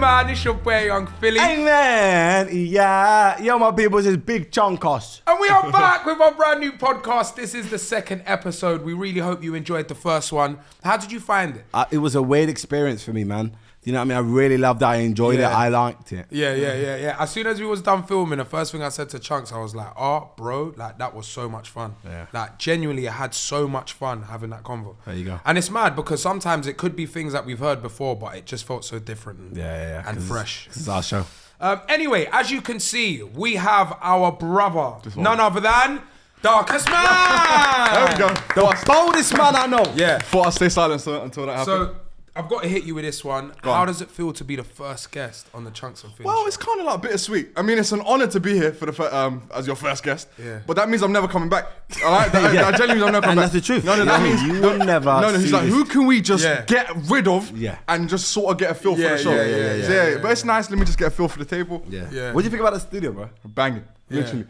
man, it's your boy Yung Filly. Hey man, yeah, yo my people, this is Big Chunkos. And we are back with our brand new podcast. This is the second episode. We really hope you enjoyed the first one. How did you find it? Uh, it was a weird experience for me, man. You know what I mean? I really loved it. I enjoyed Yeah. it. I liked it. Yeah, yeah, yeah, yeah. As soon as we was done filming, the first thing I said to Chunkz, I was like, "Oh, bro, like that was so much fun. Yeah. Like genuinely, I had so much fun having that convo. There you go. And it's mad because sometimes it could be things that we've heard before, but it just felt so different. And, Yeah, yeah, yeah. and fresh. This is our show. Um, anyway, as you can see, we have our brother, none other than Darkest Man. There we go. The boldest man I know. Yeah. Thought I'd stay silent until that happened. So I've got to hit you with this one. Go How on. does it feel to be the first guest on the Chunkz and Finn well, show? it's kind of like bittersweet. I mean, it's an honor to be here for the um as your first guest. Yeah. But that means I'm never coming back. All right. That, Yeah. that genuinely means I'm never coming And back. that's the truth. No, no, that Yeah, means you no, will never No, no. He's like, who can we just Yeah. get rid of? Yeah. And just sort of get a feel Yeah, for the show. yeah, yeah, yeah, So, yeah, But it's nice. Let me just get a feel for the table. Yeah. Yeah. What do you think about the studio, bro? Banging. Literally.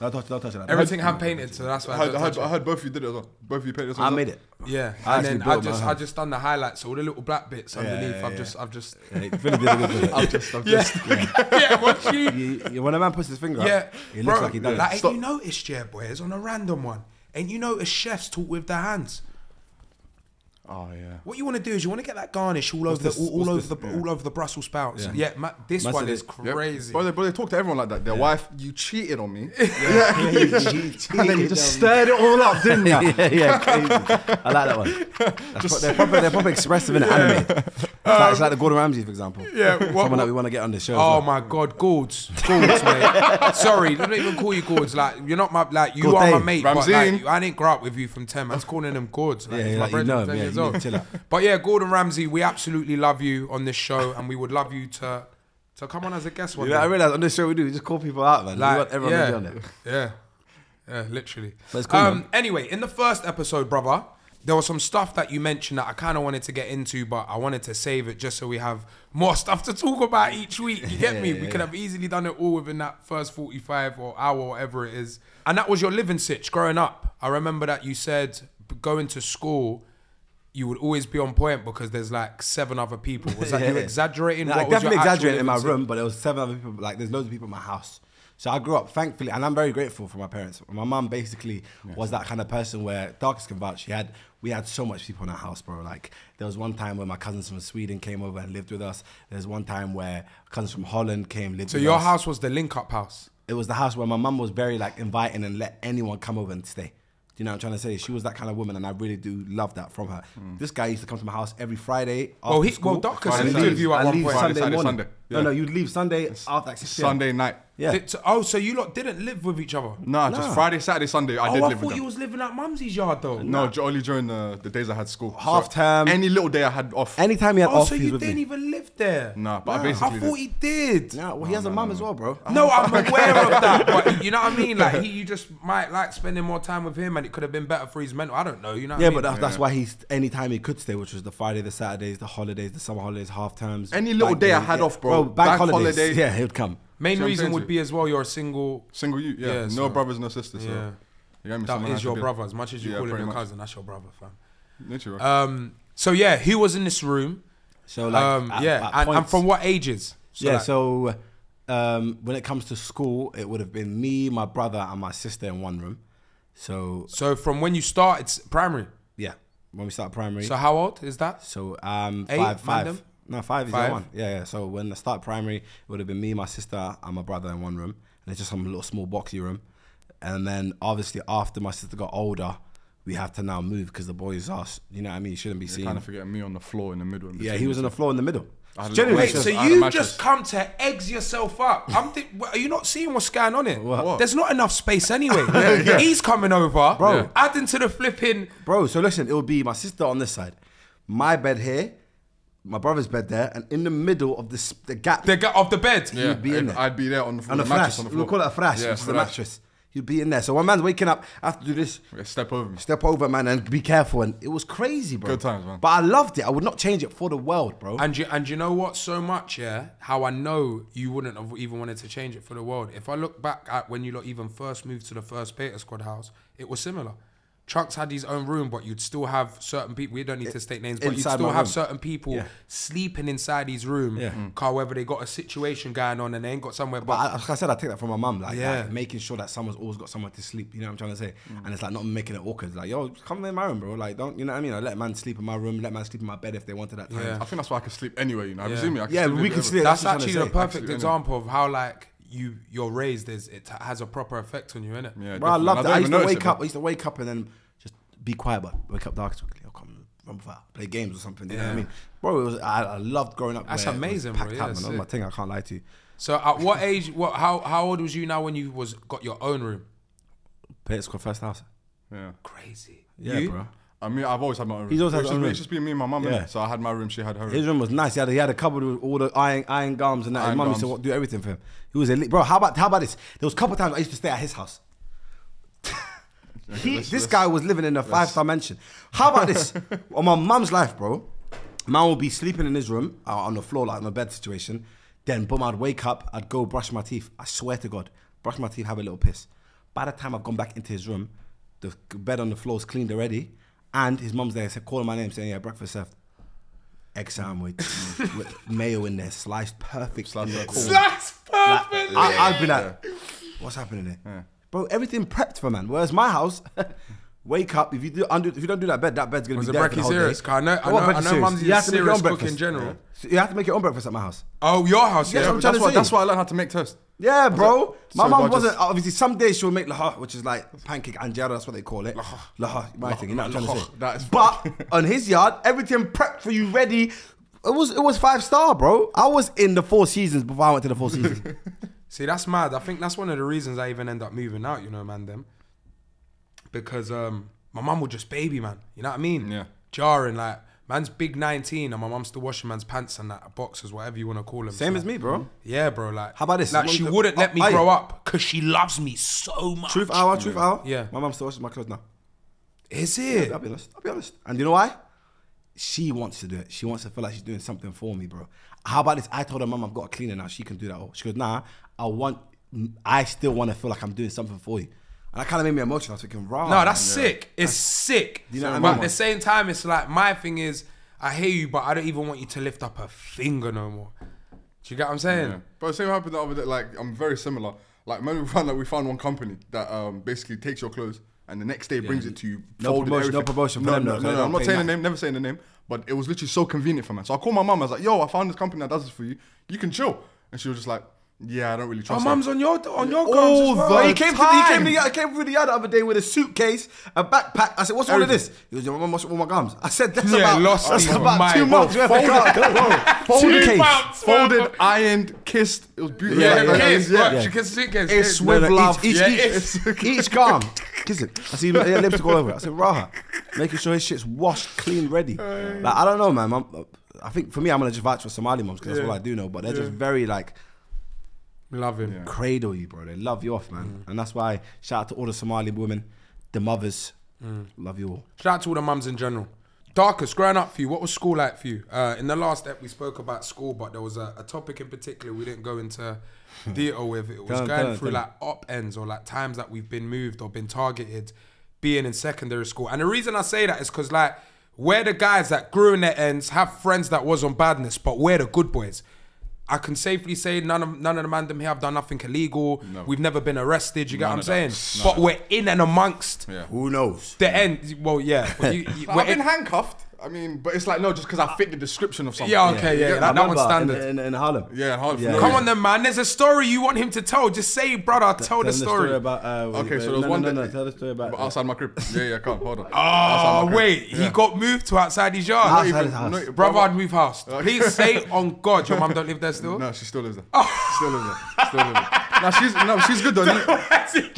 Don't touch, don't touch it. Everything hand painted, so that's why I I, heard, I, heard, I heard both of you did it as well. Both of you painted this. I made it. Yeah, I and then I just. I just done the highlights, all the little black bits underneath. yeah, I've yeah. just I've just Yeah, Filly did a good job. I've just, I've just. yeah. What you? You- you- When a man puts his finger Yeah, up, it looks bro. like he does. like, it. ain't you noticed, yeah, boys, on a random one, ain't you noticed chefs talk with their hands? Oh yeah. What you want to do is you want to get that garnish all over this? the all, all over this? the Yeah. all over the Brussels sprouts. Yeah, Yeah. ma- this one is it. Yep. crazy. But they, but they talk to everyone like that. Their wife, you cheated on me. Yeah, he- he and then you just stirred it all up, didn't you? yeah, yeah, crazy. I like that one. That's pro- they're, proper, they're proper expressive in anime. It's, like, it's like um, the Gordon Ramsay, for example. Yeah, what- someone what- that we want to get on the show. Oh well. my God, Gourds, Gourds, mate. Sorry, don't even call you Gourds. Like you're not my like you are my mate, but like, I didn't grow up with you from ten. Man's calling them Gourds. Like, Yeah, yeah, my like, you know him, 10 yeah, years you need old. to chill out. But yeah, Gordon Ramsay, we absolutely love you on this show, and we would love you to to come on as a guest one You know, I day. realize on this show we do, we just call people out, man. we want everyone yeah, to be on it. yeah, yeah, literally. Cool, um, anyway, in the first episode, brother, there was some stuff that you mentioned that I kind of wanted to get into, but I wanted to save it just so we have more stuff to talk about each week. You get me? Yeah, we could yeah. have easily done it all within that first forty-five or hour, or whatever it is. And that was your living sitch growing up. I remember that you said going to school. You would always be on point because there's like seven other people. Was that Yeah, you yeah. exaggerating? No, I definitely exaggerated in my room, but there was seven other people. Like, there's loads of people in my house. So I grew up, thankfully, and I'm very grateful for my parents. My mum basically was that kind of person where darkest can vouch. She had, we had so much people in our house, bro. Like there was one time where my cousins from Sweden came over and lived with us. There's one time where cousins from Holland came lived. With us. So your us. house was the link-up house. it was the house where my mum was very like inviting and let anyone come over and stay. Do you know what I'm trying to say? She was that kind of woman, and I really do love that from her. Mm. This guy used to come to my house every Friday. Well, after he- school, well, Darkest and lived leave- you at and one leave point. Sunday Saturday, morning. Sunday. No, Yeah. no, you'd leave Sunday after like Sunday night. Yeah. Did- so- oh, so you lot didn't live with each other? Nah, just Nah. Friday, Saturday, Sunday. I oh, did I live thought with you them. was living at Mumsy's yard though. No, j- only during the, the days I had school. Half term. Any little day I had off. Anytime he had Oh, off, so he you with didn't me. even live there? Nah, but I I basically thought did. he did. Nah, well, he has a mum as well, bro. No, I'm aware of that, but you know what I mean. Like he, you just might like spending more time with him, and it could have been better for his mental. I don't know. You know? What Yeah, I mean? but that's, that's why he's anytime he could stay, which was the Friday, the Saturdays, the holidays, the summer holidays, half terms. Any little bank day I had off, bro. bank, Bank holidays. holiday. Yeah, he would come. Main See what I'm reason would be as well you're a single. Single you, yeah. Yeah, no so- brothers, no sisters. So. Yeah. You get me? That Someone I is your brother. As much as you Yeah, call him pretty your much. cousin, that's your brother, fam. Literally. Um. So yeah, he was in this room. So like, um. at- yeah, at and, and from what ages? So yeah, like- so um, when it comes to school, it would have been me, my brother, and my sister in one room. So So from when you started s- primary. yeah, when we started primary. So how old is that? So um, Eight, five, five. No, five is the one. Yeah, yeah. So when I start primary, it would have been me, my sister, and my brother in one room, and it's just some little small boxy room. And then obviously after my sister got older, we have to now move because the boys are, you know what I mean, you shouldn't be You're seen. kind of forgetting me on the floor in the middle. in yeah, he was on the floor in the middle. I had a Generally, Wait, so had you just come to eggs yourself up? I'm what, are you not seeing what's going on here? What? There's not enough space anyway. He's coming over, Bro. adding to the flipping. Bro, so listen, it'll be my sister on this side, my bed here, my brother's bed there, and in the middle of this the gap, The gut of the bed. Yeah, be in I'd- there. I'd be there on the floor. on the the mattress on the We floor. would call it a frash, Yeah, which is the mattress. You'd be in there. So one man's waking up, I have to do this. Yeah, Step over me. Step over, man, and be careful. And it was crazy, bro. Good times, man. But I loved it. I would not change it for the world, bro. And you and you know what? So much, yeah. How I know you wouldn't have even wanted to change it for the world. If I look back at when you lot even first moved to the first Beta Squad house, it was similar. Chunkz had his own room, but you'd still have certain people. We don't need to state names, but you'd still have room. certain people Yeah. sleeping inside his room. Yeah. Mm. Car, whether they got a situation going on and they ain't got somewhere. But But, I, like I said, I take that from my mum. Like, Yeah. like, making sure that someone's always got somewhere to sleep. You know what I'm trying to say? Mm. And it's like not making it awkward. Like, yo, come in my room, bro. Like, don't you know what I mean? I let man sleep in my room. Let man sleep in my bed if they wanted that time. Yeah. I think that's why I can sleep anywhere. You know, have you Yeah. seen me? I can Yeah, sleep we wherever. can sleep. that's what actually to the perfect Absolutely. example of how like you you're raised is it has a proper effect on you, innit? Yeah, Bro, I love that. I don't used to wake it, up. I used to wake up and then just be quiet, but wake up dark. quickly. I'll come run fire, play games or something. You know what I mean, bro? It was. I, I loved growing up. That's where it was amazing, bro. Yeah, out, man. That my thing. I can't lie to you. So at what age? What? How how old was you now when you was got your own room? Beta Squad first house. Yeah. Crazy. Yeah, You? bro. I mean, I've always had my own room. He's always had It's his just own room. It's just been me and my mum, Yeah. innit? So I had my room, she had her room. His room was nice. He had, he had a cupboard with all the iron iron gums and that. His mum used to gums. do everything for him. He was elite, bro. How about how about this? There was a couple times I used to stay at his house. He, let's- this let's- guy was living in a five star mansion. How about this? on my mum's life, bro. Man will be sleeping in his room uh, on the floor, like in a bed situation. Then, boom, I'd wake up, I'd go brush my teeth. I swear to God, brush my teeth, have a little piss. By the time I've gone back into his room, the bed on the floor is cleaned already, and his mum's there, said, calling my name, saying, "Yeah, breakfast served." Egg sandwich with mayo in there, sliced perfect. in the corner. That's Like, perfect. I, I'd be like, what's happening there? Bro, everything prepped for man. Whereas my house, wake up, if you do undo, if you don't do that bed, that bed's gonna Was be dead for the whole serious? day. I know- I know- I know mum's You have to make your own serious cook in general. So you have to make your own breakfast at my house. Oh, your house, Yeah, yeah. I'm That's why, that's why I learned how to make toast. Yeah, bro. My So mum wasn't obviously. Some days she'll make laha, which is like pancake anjera. That's what they call it. Laha, my thing. You know what I'm trying to say. That is but on his yard, everything prepped for you, ready. It was it was five star, bro. I was in the Four Seasons before I went to the Four Seasons. See, that's mad. I think that's one of the reasons I even end up moving out, you know, man, them. Because um, my mum would just baby, man. You know what I mean? Yeah. Jarring, like, man's big 19 and my mum's still washing man's pants and that, boxers, whatever you want to call them. Same So, as me, bro. Yeah, bro. Like, How about this? Like, she wouldn't let me grow up because she loves me so much. Truth hour, truth hour. Yeah. My mum still washes my clothes now. Is it? I'll be honest. I'll be honest. And you know why? She wants to do it. She wants to feel like she's doing something for me, bro. How about this? I told her mum I've got a cleaner now. She can do that. all. She goes, nah, I want I still want to feel like I'm doing something for you. And that kind of made me emotional. I was thinking, raw. No, that's sick. It's sick. You know what I but at the same time, it's like my thing is, I hear you, but I don't even want you to lift up a finger no more. Do you get what I'm saying? Yeah. But the same happened the other day. Like I'm very similar. Like when we found that we found one company that um, basically takes your clothes and the next day brings it to you. No promotion- no promotion for no, them, No, though, no, 'cause they no, I'm not pay saying the name. Never saying the name. But it was literally so convenient for me. So I called my mum. I was like, "Yo, I found this company that does this for you. You can chill." And she was just like, "Yeah, I don't really Oh, trust." her." mum's on your on your All gums as well. the he came, to the, he, came to the, he came through the yard the other day with a suitcase, a backpack. I said, "What's all of this?" He goes, "Your mum washing all my gums." I said, "That's Yeah, about, lost that's about mind. two months worth of car- folded, Two months folded, worth ironed, kissed. It was beautiful. Yeah, Yeah, yeah, yeah, kiss. yeah. What? yeah. She kissed suitcase. It's with No, no, love. Each, each, Yeah, each, each calm. Kiss it. I see yeah, lipstick all over. I said, Raha, making sure his shit's washed, clean, ready. Oh, like, I don't know, man. I'm, think for me, I'm going to just vouch for Somali moms because that's all I do know. But they're just very, like, Love him. cradle you, bro. They love you off, man. And that's why, shout out to all the Somali women, the mothers. Love you all. Shout out to all the mums in general. Darkest, growing up for you, what was school like for you? Uh, in the last ep, we spoke about school, but there was a, a topic in particular we didn't go into detail with. It was Tell 'em, going tell 'em, through like op ends or like times that we've been moved or been targeted being in secondary school. And the reason I say that is because like we're the guys that grew in their ends, have friends that was on badness, but we're the good boys. I can safely say none of none of the man them here have done nothing illegal. We've never been arrested. You get None what I'm saying? that. But we're in and amongst Yeah. Who knows? the end. Well, yeah. But you, you, we're I've been in- handcuffed. I mean, but it's like no, just because I fit the description of something. Yeah, okay, yeah, yeah, that, that one's standard. In, in, in Harlem. Yeah, in Harlem. Yeah. No, Come yeah. on, then, man. There's a story you want him to tell. Just say, brother, tell the Tell story. about. Uh, Okay, so there no, was no, one no, day- no, tell the story about. But outside my crib. Yeah, yeah, come. Hold on. Oh, wait. He got moved to outside his yard. Not his house. Brother, I'd move house. Please say on God, your mum don't live there still? No, she still lives there. Still lives there. Still lives there. No, she's no, she's good though.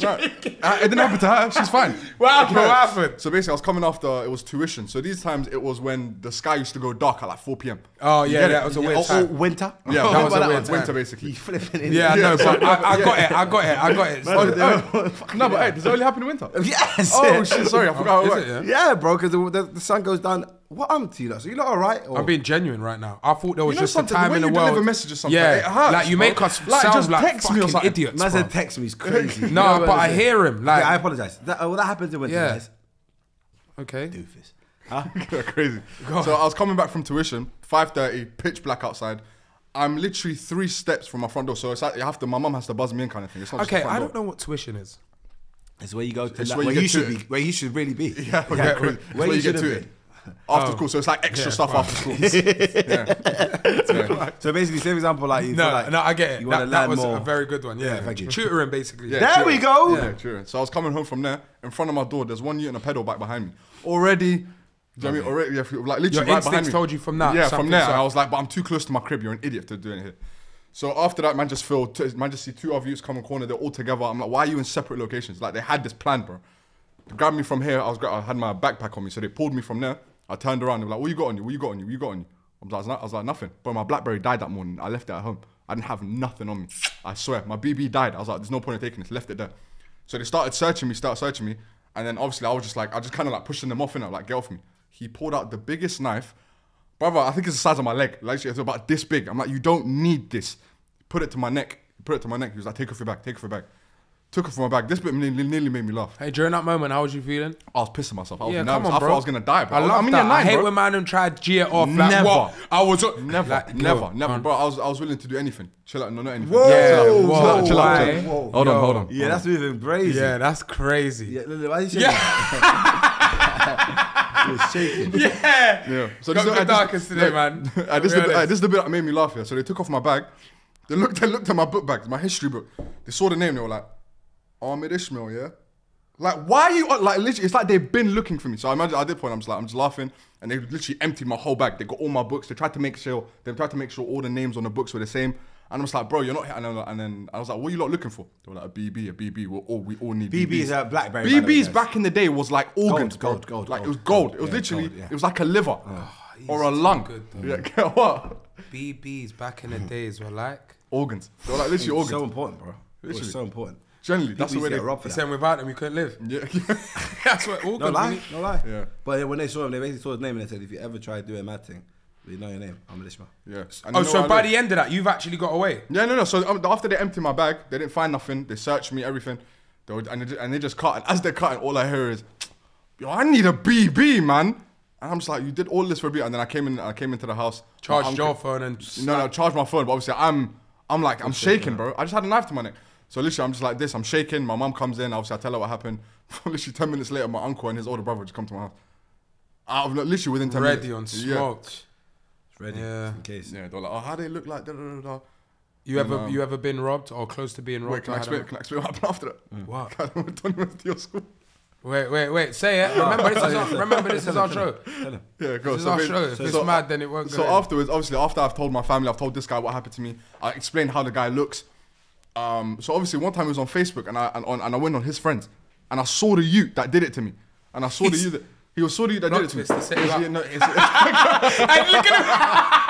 No, it didn't happen to her. She's fine. What happened? What happened? So basically, I was coming after it was tuition. So these times it was when the sky used to go dark at like 4 p.m. Oh, You yeah, it? that was a weird Oh, oh, time. winter. Yeah, That that was was a weird time. winter basically. He flipping in. Yeah, no, but I, I got it. I got it. I got it. Oh, no, but hey, does it only happen in winter? Yes. Oh shit! Sorry, I forgot. Is how it, yeah? Yeah, bro, because the, the, the sun goes down. What happened to you? Lot? So you lot all right? Or? I'm being genuine right now. I thought there was You know just a something, the time way in the you world. deliver messages sometimes, yeah, it hurts, like you bro. make us Like, sound just like text me or fucking something. idiots. Man bro. said text me. It's crazy. No, but I hear him. Like, Okay, I apologize. That, uh, well, that happens in winter, Yeah. guys. Okay. Doofus. Huh? crazy. So I was coming back from tuition, 5:30, pitch black outside. I'm literally three steps from my front door, so it's like you have to. My mum has to buzz me in, kind of thing. It's not Okay, the I don't know what tuition is. It's where you go to It's la- where where, you you should be, where you should really be. Yeah, yeah, where, where, you you should get have to been. It. After oh. school, so it's like extra Yeah, stuff fine. after school. yeah. Yeah. So basically, same example, like you No, feel like no, I get it. You That, to that was more. a very good one. Yeah, Yeah, thank you. Tutoring, basically. Yeah, there we go. Yeah, true. So I was coming home from there. In front of my door, there's one unit and a pedal back behind me. Already, do you know what I mean? Already, yeah, like literally Your right behind instincts me. told you from that, Yeah, from there. up. And I was like, but I'm too close to my crib. You're an idiot to do it here. So after that, man, just feel, t- man, just see two of you come in corner. They're all together. I'm like, why are you in separate locations? Like they had this plan, bro. They grabbed me from here. I was, I had my backpack on me, so they pulled me from there. I turned around. They were like, what you got on you? What you got on you? What you got on you? I was, like, I was like, nothing. But my BlackBerry died that morning. I left it at home. I didn't have nothing on me. I swear, my BB died. I was like, there's no point in taking this. Left it there. So they started searching me, started searching me, and then obviously I was just like, I just kind of like pushing them off and i like, get off me. He pulled out the biggest knife, brother. I think it's the size of my leg. Like it's about this big. I'm like, you don't need this. Put it to my neck. Put it to my neck. He was like, take off your bag. Take off your bag. Took it from my bag. This bit nearly, nearly made me laugh. Hey, during that moment, how was you feeling? I was pissing myself. I was Yeah, nervous. come on, I thought I was gonna die, bro. I love I'm in that. nine, I hate bro. when man them try to G it off. Like, Never. what? I was Never, like, never, yo, never, bro. I was, I was willing to do anything. Chill out, no, not anything. Whoa, chill out, chill whoa, out, chill out, chill out. Whoa. Hold on, hold on. Yeah, that's moving crazy. Yeah, that's crazy. Yeah, look, look, why are you shaking? Yeah. You're shaking. Yeah. Yeah. So Got this, the is- darkest today, look, man. uh, this, is the, bit- uh, this is the bit that made me laugh here. So they took off my bag. They looked, they looked at my book bag, my history book. They saw the name. They were like, Ahmed Ishmael, yeah. Like, why are you like literally? It's like they've been looking for me. So I imagine I did point. I'm just like, I'm just laughing, and they literally emptied my whole bag. They got all my books. They tried to make sure they tried to make sure all the names on the books were the same. And I'm just like, bro, you're not here. And, like- and then I was like, what are you lot looking for? They were like, a BB, a BB. We're all, we all need BB BBs. is a Blackberry, the way, BBs back in the day was like organs, gold, gold, gold, Like it was gold. gold. It was Yeah, literally, gold, yeah. it was like a liver oh, or a lung. good, yeah, get what? BBs back in the days were like. Organs. They were like literally organs. so important, bro. Literally. so important. Generally, that's the way they. robbed for that. Saying without them, you couldn't live. Yeah, That's what all No lie, no lie. Yeah. But when they saw him, they basically saw his name and they said, if you ever try doing a mad thing, you know your name. I'm Ishmael. yeah. Oh, so by the end of that, you've actually got away. Yeah, no, no. So um, after they emptied my bag, they didn't find nothing. They searched me, everything. They would, and, they, and they just cut. And as they're cutting, all I hear is, "Yo, I need a BB, man." And I'm just like, "You did all this for a bit." And then I came in. I came into the house. Charged your phone and No, no, charge my phone. But obviously, I'm, I'm like, I'm shaking, bro. I just had a knife to my neck. So literally, I'm just like this. I'm shaking. My mom comes in. Obviously, I tell her what happened. literally, ten minutes later, my uncle and his older brother just come to my house. Out of literally within ten ready on minutes. smoked. It's ready, Yeah. in case. Yeah, yeah. They're like, oh, how they look like? Da, da, da, da. You ever um, you ever been robbed or close to being robbed? Wait, can I or explain? Can I explain what happened after that? a- What? I don't went to your school. Wait, wait, wait. Say it. Remember this is our, remember this is our show. Yeah, go. This is our ba- show. If it's so- mad, then it won't go. So in. afterwards, obviously, after I've told my family, I've told this guy what happened to me. I explained how the guy looks. Um, so obviously, one time he was on Facebook, and I and, on, and I went on his friends, and I saw the youth that did it to me, and I saw the youth that he was saw the youth that Not did it to me. twist, to say It's- that. yeah, no, and look at him.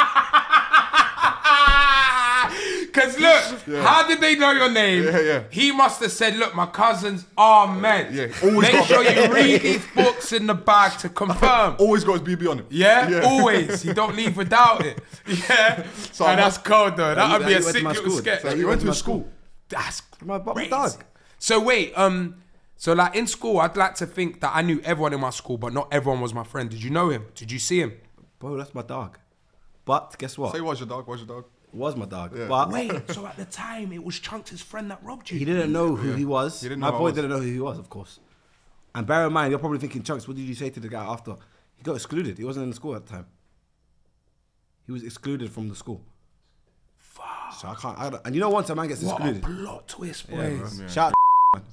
Because look, how did they know your name? Yeah, yeah. He must have said, "Look, my cousins are men. Yeah, always Make got- sure you read these books in the bag to confirm." always got his BB on him. Yeah, always. You don't leave without it. Yeah, So and that's cold though. That would be a went to sick little school. sketch. So He you went to my his school. That's My bu- crazy. dog. So wait, um, so like in school, I'd like to think that I knew everyone in my school, but not everyone was my friend. Did you know him? Did you see him? Bro, that's my dog. But guess what? Say, what's your dog? What's your dog? It was my dog. Yeah. But Wait, so at the time it was Chunkz' friend that robbed you. he didn't know who he was. He didn't my know boy was. didn't know who he was, of course. And bear in mind, you're probably thinking, Chunkz, what did you say to the guy after? He got excluded. He wasn't in the school at the time. He was excluded from the school. Fuck. So I can't. I and you know, once a man gets What a excluded, plot twist, yeah, bro. boys. Shout.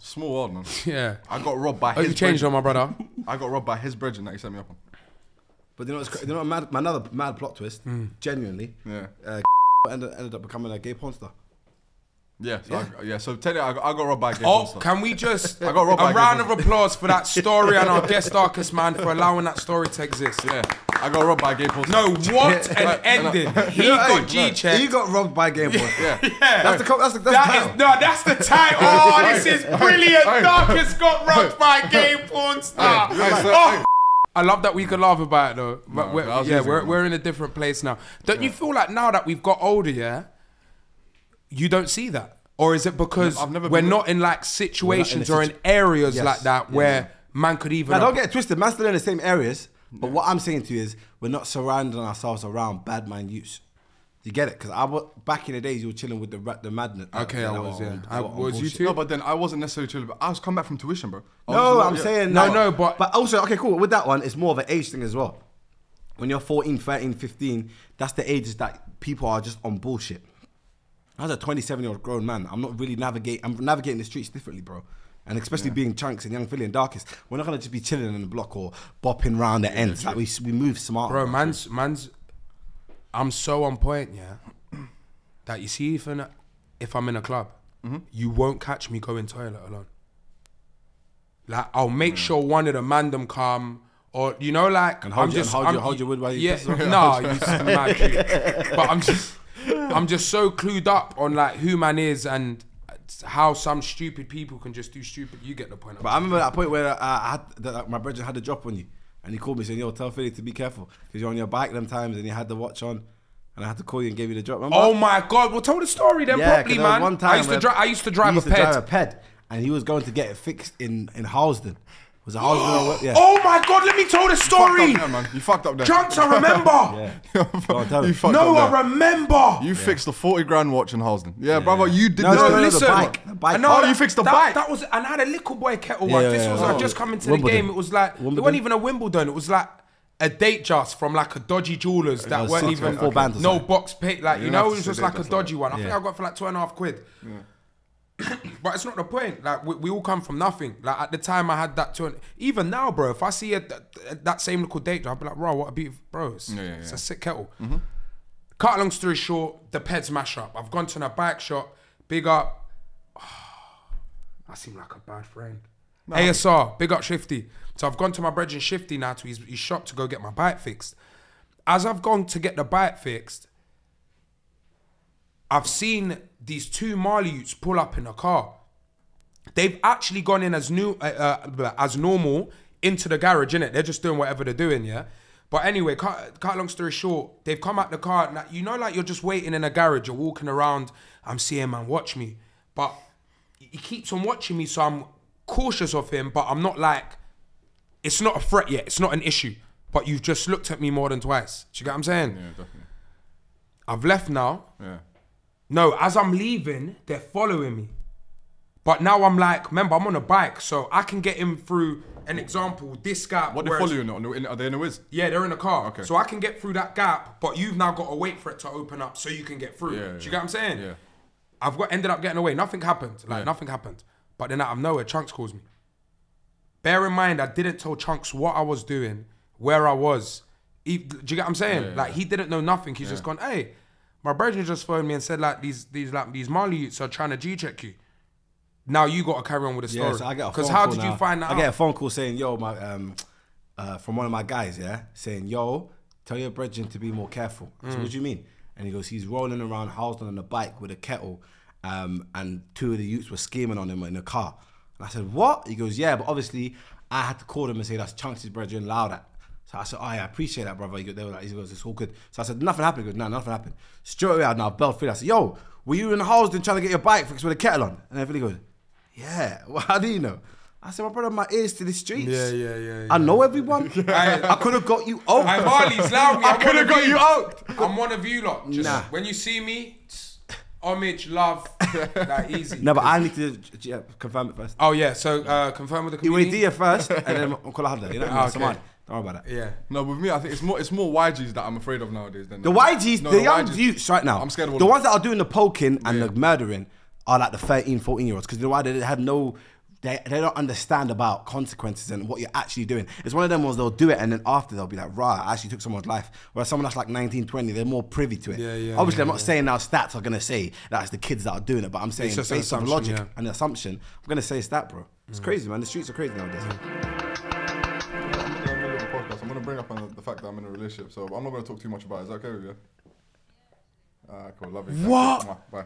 Small world, man. Yeah. I got robbed by Oh, his. you changed brethren. on my brother. I got robbed by his brethren that he set me up on. But you know, what's cra- you know, what mad, another mad plot twist. Hmm. Genuinely, Yeah. uh, ended, ended up becoming a gay porn star. Yeah. So I, yeah. So tell you, I got, I got robbed by a gay Oh, monster. can we just I got robbed by a a round gay of applause for that story and our guest darkest man for allowing that story to exist? Yeah. I got robbed by a gay monster. No, what an Like, ending. He You know, got hey, G look, checked. He got robbed by a gay porn. Yeah. Yeah. That's the co- that's the, that's That the is title. no, that's the title. Oh, this is brilliant. Darkest got robbed by a gay porn star. Oh. Hey, so- Oh. I love that we can laugh about it though. But No, we're, yeah, we're, we're in a different place now. Don't you feel like now that we've got older, yeah, you don't see that? Or is it because we're not in like situations We're or in in areas Yes, like that yeah, where man could even. Now, don't get it twisted. Man, still in the same areas. But what I'm saying to you is, we're not surrounding ourselves around bad man youths. You get it? Because I was back in the days, you were chilling with the the madness. Okay, I was, yeah. I- was you too? No, but then I wasn't necessarily chilling. But I was coming back from tuition, bro. I No, I'm yeah. saying No, no, but- but also okay, cool. With that one, it's more of an age thing as well. When you're 14, 13, 15, that's the ages that people are just on bullshit. As a 27 year old grown man, I'm not really navigate. I'm navigating the streets differently, bro. And especially being Chunkz and Yung Filly and darkest, we're not gonna just be chilling in the block or bopping round the ends. Like we we move smart, bro, man's man's. I'm so on point, yeah. That you see, even if I'm in a club, Mm-hmm. you won't catch me going toilet alone. Like I'll make sure one of the man them come. Or you know, like And hold I'm your- just hold I'm, your- hold your wood while you yeah, you mad. But I'm just, I'm just so clued up on like who man is and how some stupid people can just do stupid. You get the point. But I remember that point where uh, I had that, like, my brother had a drop on you, and he called me saying, "Yo, tell Filly to be careful because you're on your bike them times and you had the watch on, and I had to call you and give you the drop." Remember? oh my god! Well, tell the story then Yeah, properly, man. One time I used to drive. I used to drive used a to ped. drive a ped, and he was going to get it fixed in in Harlesden. Was it Harlesden? yeah. Oh my god, let me tell the story. You Fucked story. up there, man. You fucked up there. Chunkz, I remember. yeah. Go you fucked No, up there. I remember. You fixed the 40 grand watch in Harlesden. Yeah, brother, you did No, this. no, no, no, the listen. bike, the bike. I know Oh, that- you fixed the that, bike. That was, and I had a little boy kettle Yeah, one. yeah, this yeah. was Oh. like just coming to Wimbledon. the game. It was like it wasn't even a Wimbledon. It was like a date just from like a dodgy jewelers that weren't even or four bands no box pay. Like you You know, it was just like a dodgy one. I think I got for like two and a half quid. but it's not the point. Like we, we all come from nothing. Like at the time, I had that. And, even now, bro, if I see a, that, that same little date, I'll be like, bro, what a beautiful, bro. It's, Yeah, yeah, it's yeah. a sick kettle. Mm-hmm. Cut a long story short, the peds mash up. I've gone to a bike shop, big up. I seem like a bad friend. ASR, big up Shifty. So I've gone to my brethren Shifty now to his, his shop to go get my bike fixed. As I've gone to get the bike fixed, I've seen these two Marley Utes pull up in a car. They've actually gone in as new, uh, uh, as normal into the garage, innit? They're just doing whatever they're doing, yeah. But anyway, cut, cut long story short, they've come out the car. Now, you know, like you're just waiting in a garage, you're walking around. I'm seeing man watch me, but he keeps on watching me, so I'm cautious of him. But I'm not like, it's not a threat yet. It's not an issue. But you've just looked at me more than twice. Do you get what I'm saying? Yeah, definitely. I've left now. Yeah. No, as I'm leaving, they're following me. But now I'm like, remember, I'm on a bike, so I can get him through an example. This gap. What they whereas- follow you on? in- Are they in a whiz? Yeah, they're in a car. Okay. So I can get through that gap, but you've now got to wait for it to open up so you can get through. Yeah, Do yeah. you get what I'm saying? Yeah. I've got ended up getting away. Nothing happened. Like Yeah. nothing happened. But then out of nowhere, Chunkz calls me. Bear in mind, I didn't tell Chunkz what I was doing, where I was. He- do you get what I'm saying? Yeah, yeah, like he didn't know nothing. He's just gone, hey, my brother just phoned me and said like these these like these Marley youths are trying to G check you. Now you got to carry on with the story. Yeah, so I get a Because phone how call did now. you find that I out? get a phone call saying, "Yo, my um, uh, from one of my guys, yeah, saying, yo, tell your brethren to be more careful." I Mm. "What do you mean?" And he goes, "He's rolling around Harlesden on a bike with a kettle, um, and two of the youths were scheming on him in a car." And I said, "What?" He goes, "Yeah, but obviously I had to call them and say that's Chunkz' brethren, allow that." So I said, "Oh yeah, I appreciate that, brother." They were like, "He goes, it's all good." So I said, "Nothing happened." He goes, "No, nothing happened." Straight away, I now belled through. I said, "Yo, were you in the Harlesden trying to get your bike fixed with a kettle on?" And everybody goes, yeah. Well, how do you know? I said, my brother, my ears to the streets. Yeah, yeah, yeah, I know everyone. I could have got you out. Marley's loud me. I I'm could have got you out. I'm one of you lot. Just Nah. when you see me, homage, love, that easy. No, but I need to yeah, confirm it first. Oh yeah, so uh, confirm with the You community. will first, and then Uncle Hadda. You know what I mean? Ah, okay. On. Don't worry about that. Yeah. No, with me, I think it's more it's more YGs that I'm afraid of nowadays. Than The YGs, No, the, young YGs youths right now, I'm scared of all the of ones that are doing the poking and the murdering are like the 13, 14 year olds because you know why? They have no, they, they don't understand about consequences and what you're actually doing. It's one of them ones they'll do it and then after they'll be like, right, I actually took someone's life. Whereas someone that's like 19, 20, they're more privy to it. Yeah, yeah, Obviously, yeah, I'm not saying now stats are going to say that it's the kids that are doing it, but I'm saying just based on assumption, logic yeah. and assumption, I'm going to say it's that, bro. It's mm. crazy, man. The streets are crazy nowadays. Of the podcast. I'm gonna bring up on the fact that I'm in a relationship, so I'm not gonna talk too much about it. Is that okay with you? Ah, cool. Love you. What? Bye.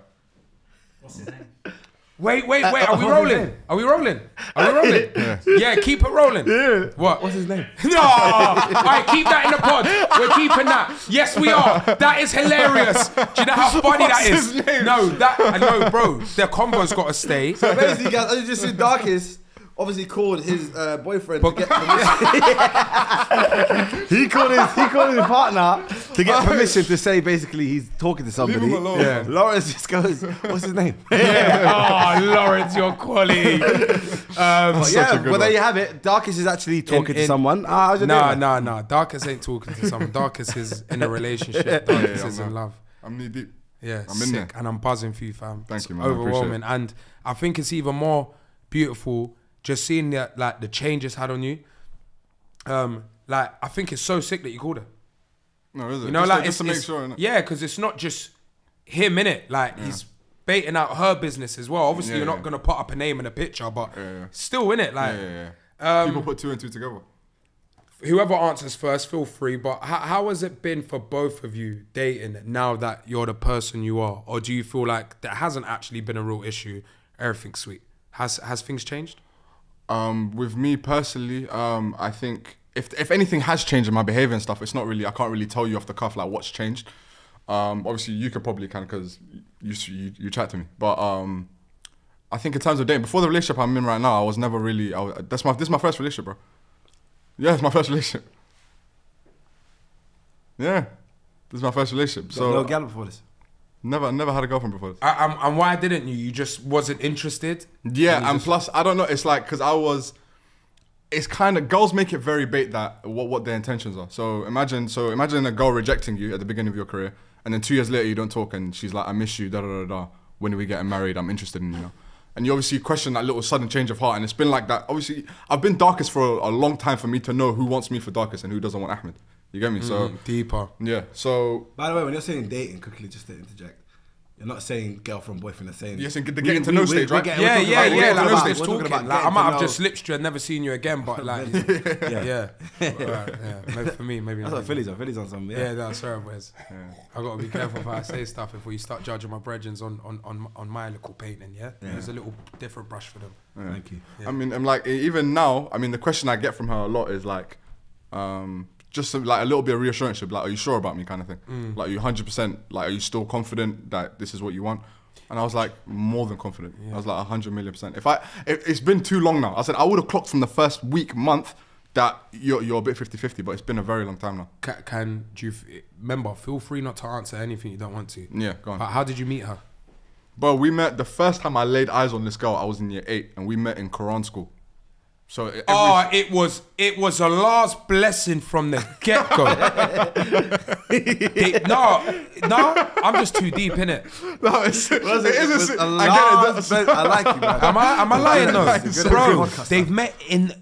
Wait, wait, wait. Are we rolling? Are we rolling? Are we rolling? yeah. keep it rolling. Yeah. What? What's his name? No! Alright, keep that in the pod. We're keeping that. Yes, we are. That is hilarious. Do you know how funny that What's is? his name? No, that I know, bro. The convo's got to stay. Basically, guys, I just said darkest obviously called his uh, boyfriend to get permission. he called his he called his partner to get permission to say basically he's talking to somebody. him alone. Yeah. Lawrence just goes, "What's his name?" oh, Lawrence, your quality. Um, But yeah, a good well there you have it. Darkest is actually talking to in- someone. Ah, no, no, day, nah, nah, nah. Darkest ain't talking to someone. Darkest is in a relationship. Darkest yeah, is I'm in love. I'm knee deep. Yeah, I'm in sick, there. and I'm buzzing for you, fam. Thank It's you, man. I appreciate Overwhelming, and I think it's even more beautiful just seeing that, like the change it's had on you. Um, like I think it's so sick that you called her. No, is it? You know, just like to, just it's, to make it's- sure. innit? yeah, because it's not just him in it. Like he's baiting out her business as well. Obviously, Yeah, you're not yeah. gonna put up a name and a picture, but Yeah, yeah. still in it. Like Yeah, yeah, yeah. Um, People put two and two together. whoever answers first, feel free. But how, how has it been for both of you dating now that you're the person you are, or do you feel like that hasn't actually been a real issue? Everything's sweet. Has has things changed? Um, with me personally, um, I think if if anything has changed in my behavior and stuff, it's not really. I can't really tell you off the cuff like what's changed. Um, obviously you could probably can because you, you you chat to me, but um, I think in terms of dating, before the relationship I'm in right now, I was never really. I was, that's my this is my first relationship, bro. Yeah, it's my first relationship. Yeah, this is my first relationship. So, So no gal before this. Never never had a girlfriend before. This. I, um, and why didn't you? You just wasn't interested. Yeah, you and just- plus, I don't know. It's like because I was. It's kind of girls make it very bait that what what their intentions are. So imagine, so imagine a girl rejecting you at the beginning of your career, and then two years later you don't talk, and she's like, "I miss you." Da da da da. When are we getting married? I'm interested in you. Know? And you obviously question that little sudden change of heart, and it's been like that. Obviously, I've been darkest for a, a long time for me to know who wants me for darkest and who doesn't want Ahmed. You get me? So mm, Deeper. yeah. So By the way, when you're saying dating, quickly just to interject, you're not saying girlfriend, boyfriend. You're saying You're saying the we- getting to know stage, we're right? getting- Yeah, we're talking yeah, yeah. Like about- I'm just we're talking. about Like I might have know- just slipped you and never seen you again, but like, Yeah. yeah, Right, yeah. Maybe for me, maybe That's not. what Filly's are. Filly's on some. Yeah. Yeah, no, sorry, boys. I gotta be careful if I say stuff before you start judging my brethrens on, on, on, on my little painting. Yeah? there's a little different brush for them. Thank you. I mean, I'm like even now. I mean, the question I get from her a lot is like, um, just some, like a little bit of reassurance. Like, are you sure about me, kind of thing. Mm. Like, are you 100 percent. Like, are you still confident that this is what you want? And I was like, more than confident. I was like 100 million percent. If I, it, it's been too long now. I said I would have clocked from the first week, month that you're you're a bit 50-50, but it's been a very long time now. Can, can do you f- remember? Feel free not to answer anything you don't want to. Yeah, go on. But how did you meet her? But we met the first time I laid eyes on this girl. I was in year eight, and we met in Quran school. So every, Oh, it was it was a last blessing from the get go. no, no, I'm just too deep in it. no, it's, it Was is a was si- a I get it. last That's- bit- I like you, man. Am I am I lying though, It's a bro? They've met in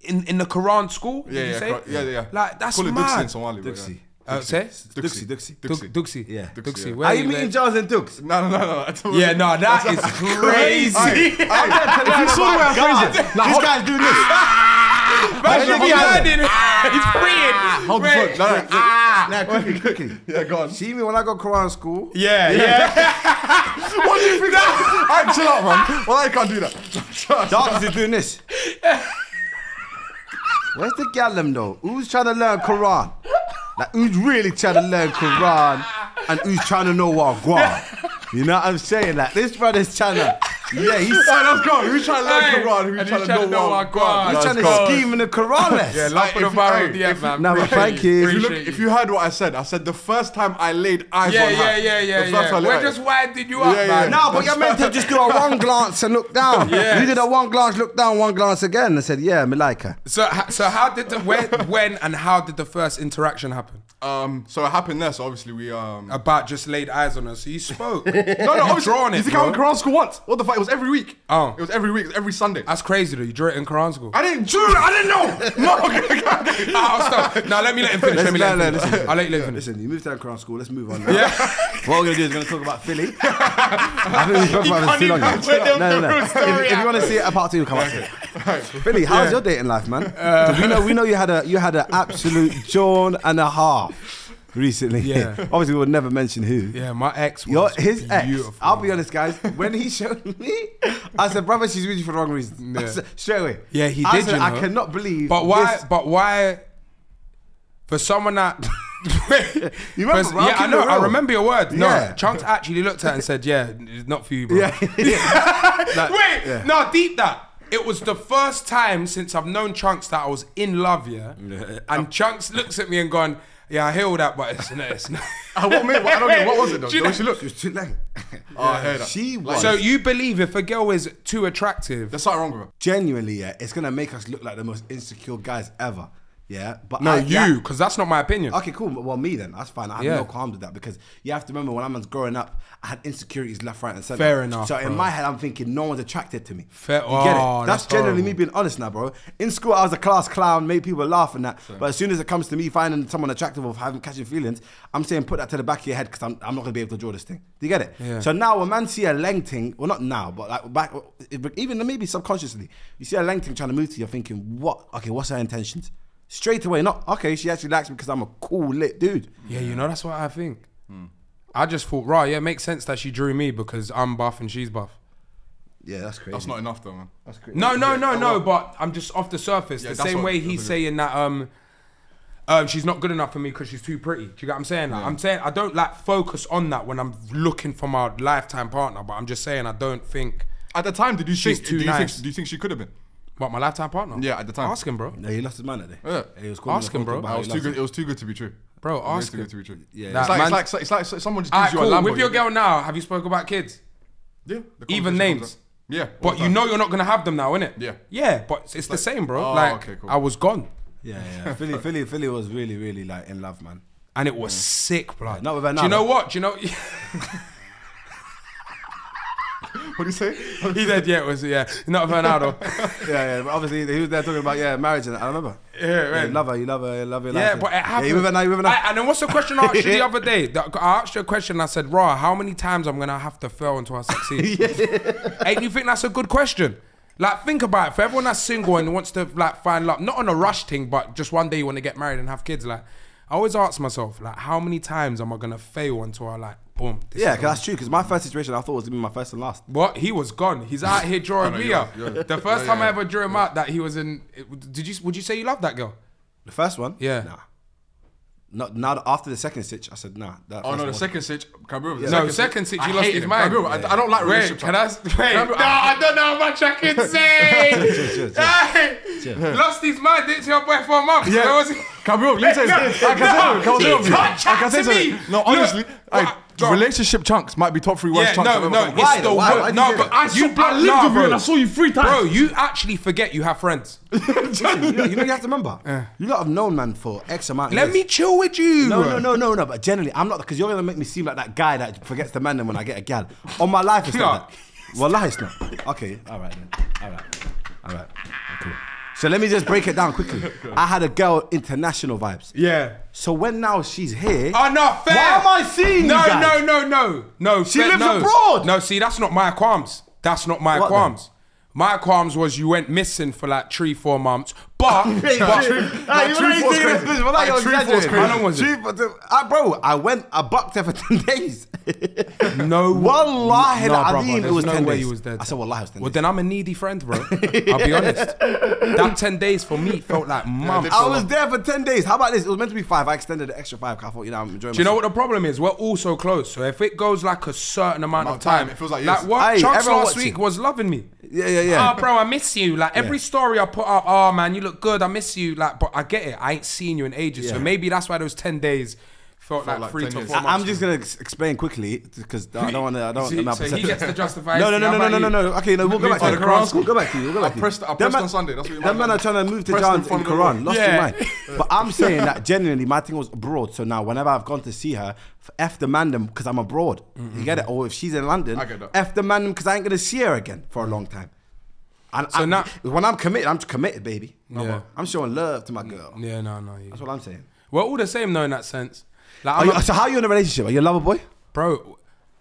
in in the Quran school. Did Yeah, you yeah, say? cor- yeah, yeah. Like that's Call it Duxie mad. in Somali. but Duxie. Uh, say Duxie, Duxie. Duxie. Duk- Duxie. Yeah. Duxie. yeah. Are you you meeting met? And Dukes? No, no, no, no. Yeah, you. no, that is crazy. Hey, If you saw the way I phrased it, this guy's doing this. Man, Hold you on, be hold He's freeing. Hold the Wait. phone. No, no, Ah. Now, quickly, quickly. Yeah, go on. See me when I go Quran school. Yeah, yeah. What do you think? Alright, chill out, man. Well, I can't do that. Chill is doing this. Where's the gallum though? Who's trying to learn Quran? Like who's really trying to learn Quran and who's trying to know what Quran? You know what I'm saying? Like this brother's trying to, yeah, he's, Alright, let's go. Who's trying to learn Hey, Quran? Who's and trying he's to know what? what Quran. he's trying to scheme in the Quran lesson. Yeah, love for the if- viral hey, DM, man. No, but thank you. If you look, Appreciate if you heard what I said, I said the first time I laid eyes Yeah, on her. yeah, yeah, yeah, the first yeah. time I laid We're just winding you up, Yeah, yeah. man. No, but you're meant to just do a one glance and look down. Yeah. You did a one glance, look down, one glance again. I said, yeah, me like her. So, so how did the when, when and how did the first interaction happen? Um, so it happened there. So obviously we um. About just laid eyes on her. So you spoke. No, no, obviously. drawn it, You think I went. Quran school once? What the fuck? It was every week. Oh. It was every week. It was every Sunday. That's crazy though. You drew it in Quran school. I didn't do it. I didn't know. No, okay, okay, okay. Ah, I'll stop. Now let me let him finish. Let me let no, him no, finish. listen. I'll let you let him finish. Listen, you moved to that Quran school. Let's move on. Yeah. What we're gonna do is we're gonna talk about Filly. I think we spoke about this can't too long. No, no, no. If, if you want to see it, a part two, come up to it. Filly, how's your dating life, man? 'Cause we know we know you had a you had an absolute jawn and a half recently. Yeah. Obviously, we would never mention who. Yeah, my ex was Your, his ex. I'll be honest, guys. When he showed me, I said, "Brother, she's with you for the wrong reason." Yeah. said, straight away. Yeah, he I did, Said, you I cannot believe. But why? this- But why? For someone that. You remember, bro? yeah, I know. I remember your word. No, Yeah. Chunkz actually looked at it and said, "Yeah, it's not for you, bro." Yeah. Wait, no, deep that. it was the first time since I've known Chunkz that I was in love, yeah. And Chunkz looks at me and gone, "Yeah, I hear all that, but it's not." It's not. Uh, what, mate, what, I don't get what was it though? Do you The way she looked. She was too late. Oh, I heard that. She was so you believe if a girl is too attractive, There's something wrong with her. genuinely, yeah, it's gonna make us look like the most insecure guys ever. Yeah, but no, I, you, because that's not my opinion. Okay, cool. Well, me then, that's fine. I have Yeah. no qualms with that because you have to remember when I was growing up, I had insecurities left, right, and center. Fair enough, So in my head, I'm thinking no one's attracted to me. Fair- You get oh, it? That's, that's generally me being honest now, bro. In school, I was a class clown, made people laugh and that. But as soon as it comes to me finding someone attractive or having catching feelings, I'm saying put that to the back of your head because I'm, I'm not gonna be able to draw this thing. Do you get it? Yeah. So now when man see a leng thing, well not now, but like back, even maybe subconsciously, you see a leng thing trying to move to you, you're thinking, what? Okay, what's her intentions? Straight away, not okay. She actually likes me because I'm a cool lit dude. Yeah, you know that's what I think. I just thought, right, yeah, it makes sense that she drew me because I'm buff and she's buff. Yeah, that's crazy. That's not enough though, man. That's crazy. No, no, no, no. But I'm just off the surface. Yeah, the same what- way he's saying that um, um, she's not good enough for me because she's too pretty. Do you get what I'm saying? Like, I'm saying I don't like focus on that when I'm looking for my lifetime partner. But I'm just saying I don't think. At the time, did you She's think? too do you nice. think? Do you think she could have been? What my lifetime partner? Yeah, at the time. Ask him, bro. No, he lost his mind that day. Yeah. He was calling Ask him, bro. about It was too good. it. It was too good to be true. Bro, It was ask too him. good to be true. Yeah, it's like, That it's like it's like someone just All gives right, you a cool. Lambo. With your girl now, have you spoke about kids? Yeah. Even names. Yeah. But you know you're not gonna have them now, innit? Yeah. Yeah, but it's, the same, bro. Oh, like okay, cool. I was gone, Yeah, yeah. Filly, Filly, Filly was really, really like in love, man. and it was mm. sick, blood. Not with her Do you know what? Do you know? What do you say? he said, yeah, it was yeah. Not Fernando. Yeah, yeah. But obviously, he was there talking about yeah, marriage, and I remember. Yeah, Yeah, right. you love her, you love her, you love her. Yeah, but it happened. Yeah, you with her you with her now. I- and then what's the question I asked you the other day? I asked you a question. I said, "Raw, how many times I'm gonna have to fail until I succeed?" yeah. Ain't you think that's a good question? Like, think about it. For everyone that's single and wants to like find love, not on a rush thing, but just one day you want to get married and have kids. Like, I always ask myself, like, how many times am I gonna fail until I like, boom? this yeah, because that's true. Because my first situation, I thought was gonna be my first and last. What? He was gone. He's out here drawing me you're- up. The first yeah, time I ever drew him out, that he was in. Did you? Would you say you loved that girl? The first one, Yeah. nah. Not now. After the second stitch, I said nah. That Oh no, the one- second stitch. Can I be real? The No, second stitch, I he lost his him. mind. Can I, be? I, I don't like Wait, relationship. can I? chat. Wait, Can no, be- I don't know how much I can say. chill, chill. Hey, Lost his mind, didn't your boy for a month. Yeah. Where was he? Can I be real? Let me tell you No. I can say something. Can I no, I can't chat can say to something. No, honestly, what- like, go. relationship Chunkz might be top three worst Yeah, Chunkz. no, I've ever no, come it's across. Why the? Why- wor- why do no, you but say I, that? you, I lived nah, with you bro. and I saw you three times. Bro, you actually forget you have friends. Listen, you, know, you know you have to remember. You lot have known man for X amount. of Let years. me chill with you. No, no, no, no, no. But generally, I'm not because you're gonna make me seem like that guy that forgets the man then when I get a gal. On my life, it's No. not that. Well, it's not. Okay, all right then. All right, all right. Okay. So let me just break it down quickly. I had a girl international vibes. Yeah. So when now she's here, Oh no, fair. Why am I seeing no, you guys? No, no, no, no. She fair- lives no. abroad. No, see, that's not my qualms. That's not my What qualms. My qualms was you went missing for like three, four months. But, but true. Hey, ah, you true know force you crazy. think- well, Like, you're true crazy. How long was it? True uh, bro, I went, I bucked her for 10 days. no. Wallahi no, al-azim, brother, it was no 10 way days. you was dead. I said, wallahi, it was 10 Well, days. then I'm a needy friend, bro. I'll be honest. That 10 days for me felt like months. I was there for 10 days. How about this? It was meant to be five. I extended the extra five. I thought, you know, I'm enjoying Do you know what the problem is? We're all so close. So if it goes like a certain amount of Amount of time, it feels like like what Hey, Chunkz last week was loving me. Yeah, yeah, yeah. Oh, bro, I miss you. Like every story I put up, oh man, you look good. I miss you. Like, but I get it. I ain't seen you in ages. So maybe that's why those ten days felt, like, like three 10 to four I, months. I'm just gonna ex- explain quickly because I don't want to. I don't See, want my so he gets to justify. No, no, no, no, no, no, no, no. Okay, no, we'll go back to to the the Quran Quran. school. We'll go back to you. We'll go back to you. I pressed man- on Sunday, that's what you Them want. man are trying to move to Pressed in John's in front of the Quran. Lost Yeah. your mind. But I'm saying that genuinely, my thing was abroad. So now, whenever I've gone to see her, f- f the mandem because I'm abroad. You get it? Or if she's in London, I get f the mandem because I ain't gonna see her again for a long time. And So I- now- when I'm committed, I'm committed, baby. Yeah. I'm showing love to my girl. Yeah, no, no. You. That's what I'm saying. We're all the same though in that sense. Like, you, so how are you in a relationship? Are you a lover boy? bro.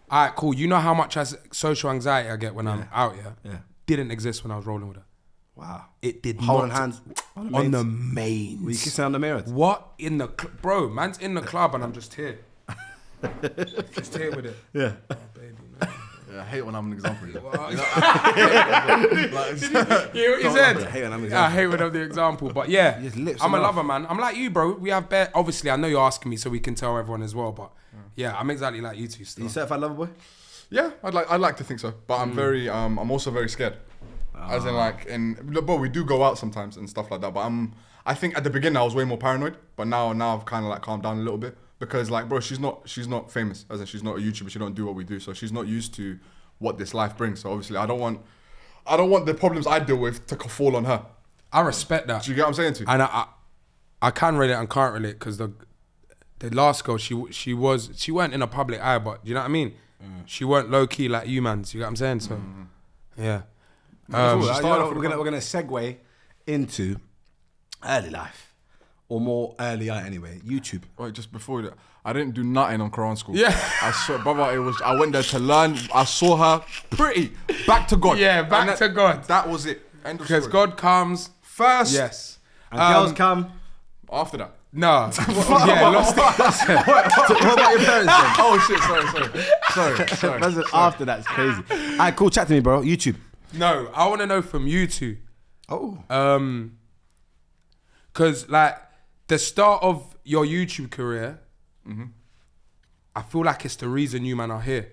All right, cool. You know how much as social anxiety I get when I'm out here. Yeah. Didn't exist when I was rolling with her. Wow. It did Holding not. hands on the on mains? the mains. Were you kissing on the mirrors? What in the bro? Man's in the club and I'm just here, just here with it. Yeah. Oh, baby. Yeah, I hate when I'm an example. you know. You hear what you said? I hate when I'm the Yeah, I hate when I'm the example, but yeah, I'm a and lover, man. I'm like you, bro. We have bare. Obviously, I know you're asking me, so we can tell everyone as well. But yeah, I'm exactly like you two. Are Still. you certified lover boy? Yeah, I'd like I'd like to think so, but I'm mm. very um I'm also very scared. As in ah. like, in but we do go out sometimes and stuff like that. But I'm, I think at the beginning I was way more paranoid, but now now I've kind of like calmed down a little bit because like, bro, she's not she's not famous, as in she's not a YouTuber. She don't do what we do, so she's not used to what this life brings. So obviously, I don't want, I don't want the problems I deal with to fall on her. I respect that. Do you get what I'm saying to you? and I, I, I can relate and can't relate because the the last girl she she was she weren't in a public eye, but you know what I mean. She weren't low key like you, man. You get what I'm saying? So, yeah. Um, Cool. Uh, you know, we're gonna we're gonna segue into early life, or more earlier anyway. YouTube. Wait, just before that, I didn't do nothing on Quran school. Yeah. I saw, brother. It was. I went there to learn. I saw her pretty. Back to God. Yeah, back that- to God. That was it. End of because. God comes first. yes. And Um, girls come. After that. No. yeah, lost it. what about your parents then? Oh shit! Sorry, sorry, sorry, sorry. Listen, after that's crazy. All right, cool. Chat to me, bro. YouTube. No, I want to know from you two. Oh, Um, cause like the start of your YouTube career, I feel like it's the reason you man are here.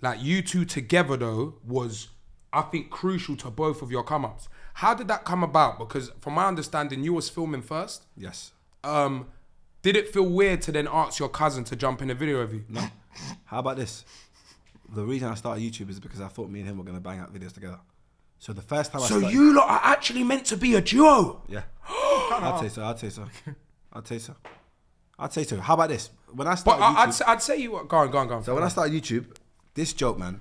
Like you two together though was, I think, crucial to both of your come ups. How did that come about? Because from my understanding, you was filming first. yes. Um, did it feel weird to then ask your cousin to jump in a video of you? No. How about this? The reason I started YouTube is because I thought me and him were gonna bang out videos together. So the first time I So started, you lot are actually meant to be a duo. yeah, I'd say so. I'd say so. I'd say so. I'd say so. How about this? When I But started I, I'd, YouTube, I'd say you. Go on, go on, go on. so when I started YouTube, this joke man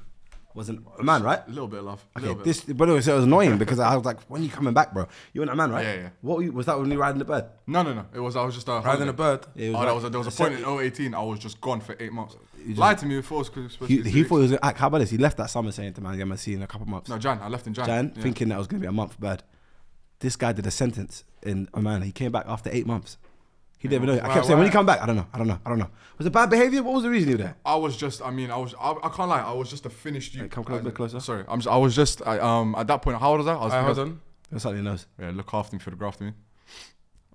wasn't a man, right? A little bit of love. A Okay, bit. this but it was, it was annoying because I was like, when are you coming back, bro? You weren't a man, right? Yeah, yeah. What were you, was that when you were riding the bird? No, no, no. It was. I was just. Uh, Rather than a bird. Yeah, it Oh, like- there was a, there was a point in 018. I was just gone for eight months. Lied to me before. Because He, he thought he was gonna act. How about this? He left that summer saying to man, I'm gonna see you in a couple months. No, Jan. I left in Jan. Jan, Yeah. thinking that was gonna be a month bird. This guy did a sentence in Oman. He came back after eight months. He didn't even know. I Why- kept saying, when you come back, I don't know, I don't know, I don't know. Was it bad behavior? What was the reason you were there? I was just. I mean, I was. I, I can't lie. I was just a finished youth. Hey, come close- I- bit closer. Sorry. I'm. Just, I was just. I, um. At that point, how old was I? I was. Alright, hold on. That's something he knows. Yeah. Look after me. Photograph me.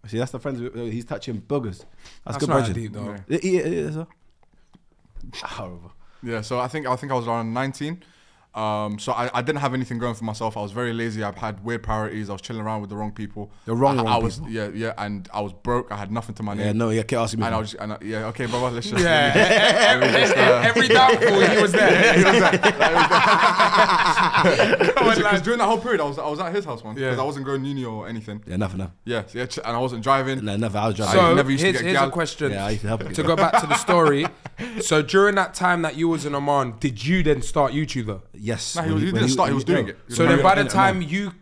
See, that's the friends. He's touching boogers. That's, That's good, not deep though. Yeah. Yeah, yeah, yeah, so. Horrible. Yeah, so I think I think I was around 19. Um, so I, I didn't have anything going for myself. I was very lazy. I've had weird priorities. I was chilling around with the wrong people. The wrong- I, wrong I was people. yeah yeah, and I was broke. I had nothing to my Yeah, name. no, yeah, keep asking me. And I was just, and I, yeah okay, brother. Let's just Yeah, let me just, uh, every downfall he was there. he was there. Because lad. during that whole period, I was I was at his house, man. Yeah. Because I wasn't going uni or anything. yeah, nothing, no. Yeah, yeah, and I wasn't driving. No, never. I was driving. So I never used to here's, get here's a question. yeah, I used to help to go back to the story. So during that time that you was in Oman, did you then start YouTube though? Yes. Nah, he was- he when didn't start, he when was doing no. it. He was So then by the time you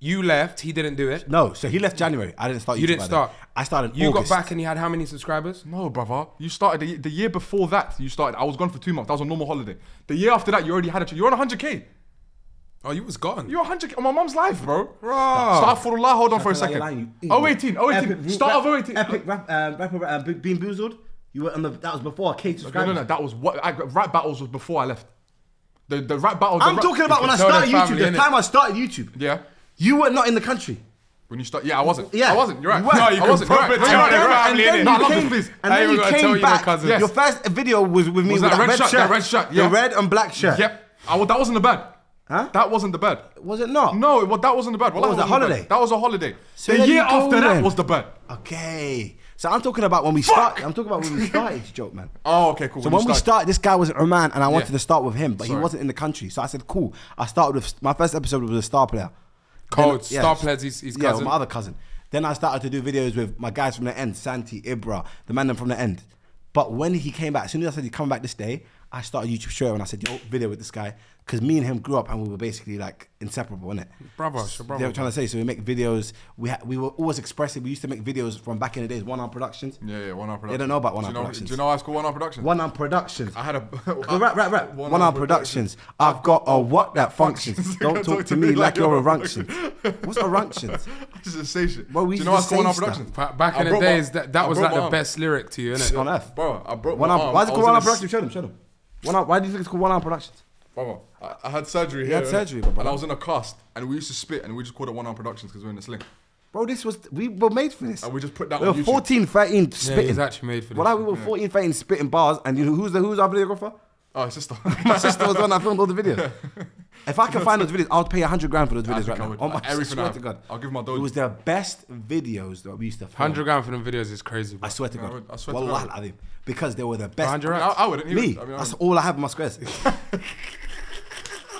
you left, he didn't do it. No, so he left January. I didn't start. You didn't by then. start. I started. You August. got back and you had how many subscribers? No, brother. You started the, the year before that. You started. I was gone for two months. That was a normal holiday. The year after that, you already had a. You're on 100k. Oh, you was gone. You're 100k on my mum's life, bro. Bro. Start for the lie. Hold on for a second. lying, you Oh 18, oh 18. Epic- Start rap- of 018. Epic rap, uh, rapper, uh, Being Boozled. You were on the. That was before K No, subscribers. no, no. That was what I, rap battles was before I left. The the rap battles. I'm rap- talking about when I started their YouTube. The innit? time I started YouTube. Yeah. You were not in the country. When you start, yeah, I wasn't. Yeah. I wasn't. You're right. You weren't. No, you I wasn't. You're right. You're right. their You're right. And innit? then No, you came, this. And then you came tell back. cousins. Yes. Your first video was with me Was with that that red red shirt? shirt. That red shirt, The red and black shirt. Yep. I, well, that wasn't the bad. Huh? That wasn't the bad. Was it not? No, well, that wasn't the bad. Well, What was that, wasn't the holiday? bad. That was a holiday. So the year you go after that was the bad. Okay. So I'm talking about when we started. I'm talking about when we started, joke man. Oh, okay, cool. So when we started, this guy was in Oman, and I wanted Yeah. to start with him, but he wasn't in the country. So I said, "Cool." I started with my first episode was a star player. Cold. Then- Star players, his, his yeah, cousin. my other cousin. Then I started to do videos with my guys from the end, Santi, Ibra, the man from the end. But when he came back, as soon as I said he's coming back this day, I started YouTube straight away and I said, yo, video with this guy. Because me and him grew up and we were basically like inseparable, innit? Brother, it's your They brother. were trying to say, so we make videos. We ha- we were always expressive. We used to make videos from back in the days, One Arm Productions. Yeah, yeah, One Arm Productions. They don't know about One Arm you know, Productions. Do you know it's called One Arm Productions? One Arm Productions. I had a rap, rap, rap. One Arm Productions. I've got a what that functions. Don't talk to me like you're a runction. What's a runction? This a station. Well, we do you know it's called One Arm. Productions? Back in the days, that, that was like the best lyric to you, innit? On earth. Bro, I broke One arm. arm. Why is it called One Arm Productions? Show them, show them. Why do you think it's called One Arm Productions? Brother, I, I had surgery You here. had innit? surgery, my brother. And I was in a cast, and we used to spit, and we just called it One Arm Productions because we we're in a sling. Bro, this was, we were made for this. And we just put that We on were YouTube. 14, 13 Yeah, spitting. he's actually made for this. Well, I, we were 14, 13 spitting bars, and you know, who's the who's our videographer? Oh, it's just. My sister was the one that filmed all the videos. If I can find those videos, I'll pay hundred grand for those videos right now. would. Oh my, Like, everything I I swear to have. God. I'll give my It doge. was their best videos that we used to film. Hundred grand for them videos is crazy. Bro. I swear to I God. would- I swear to Wallah God. al-azim. Because they were the best. 100 I, I wouldn't. He Me, would. I mean, I that's all I have in my squares.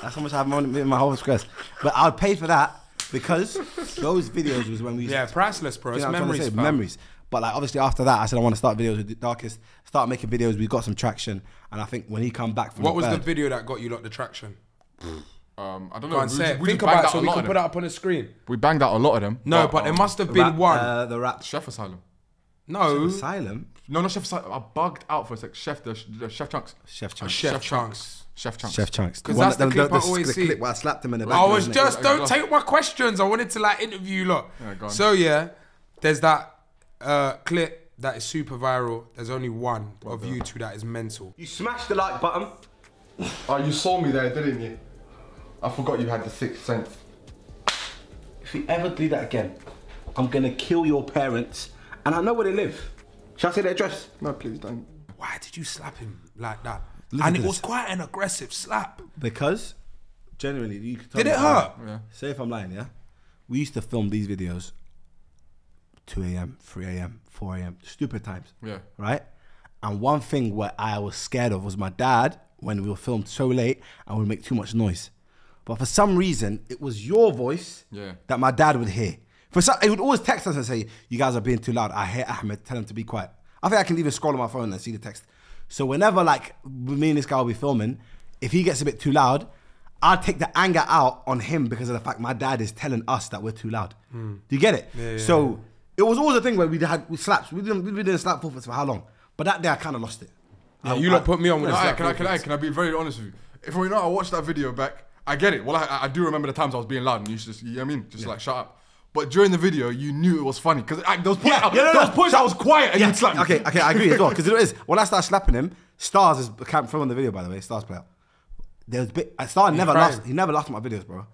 that's how much I have in my, in my whole squares. But I'd pay for that because those videos was when we used yeah, to priceless, bro. you It's know what I'm trying to memories. say? memories. But like obviously after that, I said I want to start videos with the Darkest. Start making videos. We got some traction, and I think when he come back from What was the video that got you lot the traction? Um, I don't know. Go and we say just- it. we Think about it so we can put them. it up on the screen. We banged out a lot of them. No, but um, there must have been rap, one. Uh, the rap Chef Asylum. no, Asylum. No, no, Chef Asylum. I bugged out for a sec. Chef, the, the Chef Chunkz. Chef Chunkz. Chef, Chef Chunkz. Chef Chunkz. Chef Chunkz. 'Cause The one that's the that- clip I always the see. clip where I slapped him in the back. I was wasn't just don't Go take my questions. I wanted to like interview you lot. Yeah, so yeah, there's that uh, clip that is super viral. There's only one of you two that is mental. You smashed the like button. Oh, you saw me there, didn't you? I forgot you had the sixth sense. If you ever do that again, I'm gonna kill your parents, and I know where they live. Shall I say their address? No, please don't. Why did you slap him like that? Listen and to it was this. quite an aggressive slap. Because generally, you can tell Did it if hurt? lying. Yeah. Say if I'm lying, yeah. We used to film these videos 2 a.m., 3 a.m., 4 a.m., stupid times. Yeah. Right? And one thing where I was scared of was my dad when we were filmed so late and would make too much noise. But for some reason, it was your voice Yeah. that my dad would hear. For some, he would always text us and say, "You guys are being too loud." I hear Ahmed. Tell him to be quiet. I think I can even scroll on my phone and see the text. So whenever like me and this guy will be filming, if he gets a bit too loud, I'll take the anger out on him because of the fact my dad is telling us that we're too loud. Hmm. Do you get it? Yeah. so it was always a thing where we had we slaps. We didn't we didn't slap for for how long? But that day I kind of lost it. Yeah, I- you I- lot put me on with Can the I, slap. can, I, can, I, can I be very honest with you? If you know, I watched that video back. I get it. Well, I, I do remember the times I was being loud and you just, you know what I mean? Just like, shut up. But during the video, you knew it was funny. Because was points, Yeah, yeah, no, there no. was points I was quiet and Yeah, you'd slap me. okay, okay, I agree as well. Because it is when I start slapping him, Stars is can't film on the video by the way. Stars player. There was bit. Uh, Star never laughed. He never laughed at my videos, bro.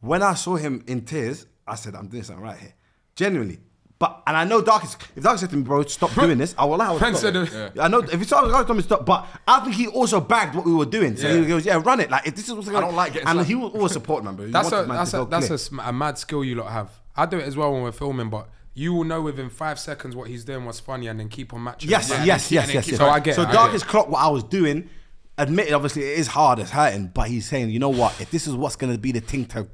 When I saw him in tears, I said, "I'm doing something right here." Genuinely. But and I know Darkest. If Darkest said to me, "Bro, stop doing this," I will allow. Stop. said, I know if he started telling me stop, but I think he also bagged what we were doing. So Yeah. he goes, "Yeah, run it." Like if this is what's going I don't like getting And slapped. he was always support, man, bro. He That's a that's a that's a, a mad skill you lot have. I do it as well when we're filming, but you will know within five seconds what he's doing was funny, and then keep on matching. Yes. Yeah, yes, and yes, yes, yes. So I get So it, Darkest get clock what I was doing. Admitted, obviously, it is hard, it's hurting, but he's saying, you know what? If this is what's gonna be the thing to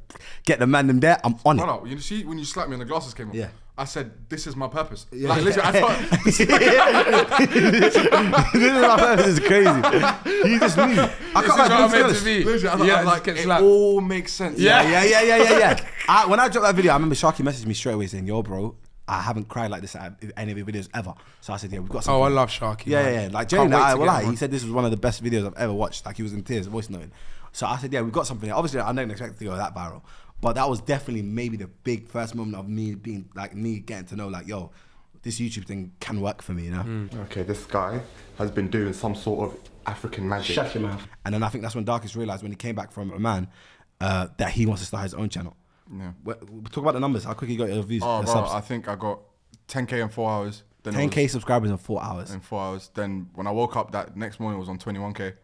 get the man in there, I'm on it. No, no. You see, when you slapped me and the glasses came off, Yeah. I said, this is my purpose. Yeah. Like, literally, I thought, this is my purpose, this is crazy. He just knew. I can't lie, I'm meant to be. literally, I thought, Yeah, I just was like, it slapped. all makes sense. Yeah. Yeah, yeah, yeah, yeah, yeah. I, when I dropped that video, I remember Sharky messaged me straight away saying, "Yo, bro, I haven't cried like this at any of your videos ever." So I said, "Yeah, we've got something." Oh, I love Sharky. Yeah, man. yeah, yeah. Like genuinely, I, well, him he said this was one of the best videos I've ever watched. Like he was in tears, voice noting. So I said, yeah, we've got something. Obviously, I didn't expect it to go that viral, but that was definitely maybe the big first moment of me being like me getting to know like, yo, this YouTube thing can work for me, you know. Hmm. Okay, this guy has been doing some sort of African magic. Shut your mouth. And then I think that's when Darkest realized when he came back from Oman uh, that he wants to start his own channel. Yeah. What- Talk about the numbers. How quick you got your views? Oh, bro. I think I got 10k in four hours. Then 10k subscribers in four hours. in four hours. Then when I woke up that next morning, it was on 21k.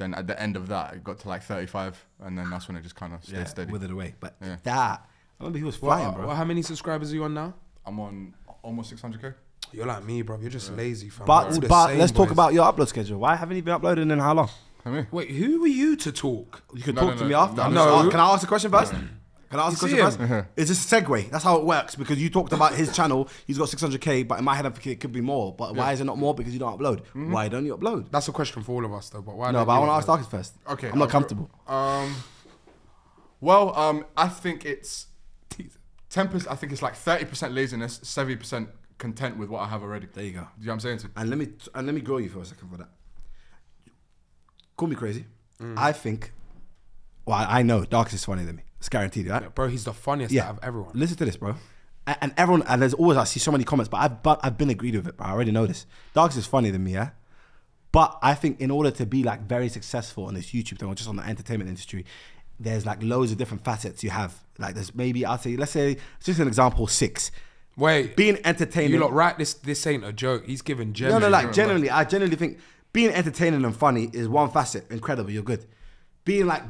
Then at the end of that, it got to like 35, and then that's when it just kind of stayed Yeah, steady. withered away. But Yeah. that, I remember he was Well, flying, bro. well, how many subscribers are you on now? I'm on almost 600k. You're like me, bro. You're just lazy, fam. But We're all the but let's talk about your upload schedule. Why haven't you been uploading in how long? Wait, who are you to talk? You can No, talk no, to no, me after. no, I'm no. can I ask a question first? Can I ask a question first? him? It's just a segue. That's how it works because you talked about his channel. He's got 600k, but in my head, I'm thinking it could be more. But why is it not more? Because you don't upload. Why don't you upload? That's a question for all of us, though. But why? No, but I want to ask? Darkest first. okay. I'm not I'll- comfortable. Um, well, um, I think it's 10%. I think it's like 30% laziness, 70% content with what I have already. There you go. Do you know what I'm saying? To? And let me and let me grow you for a second for that. Call me crazy. Mm. I think. Well, I I know Darkest is funnier than me. It's guaranteed, right? Bro, he's the funniest out of everyone. Listen to this, bro. And, and everyone, and there's always I see so many comments, but I've but I've been agreed with it, bro. I already know this. Darkest is funnier than me, yeah. But I think in order to be like very successful on this YouTube thing or just on the entertainment industry, there's like loads of different facets you have. Like there's maybe I'll say let's say just an example six. Wait, Being entertaining. you lot right? This this ain't a joke. He's giving No, no, like generally, I generally think being entertaining and funny is one facet. Incredible, you're good. Being like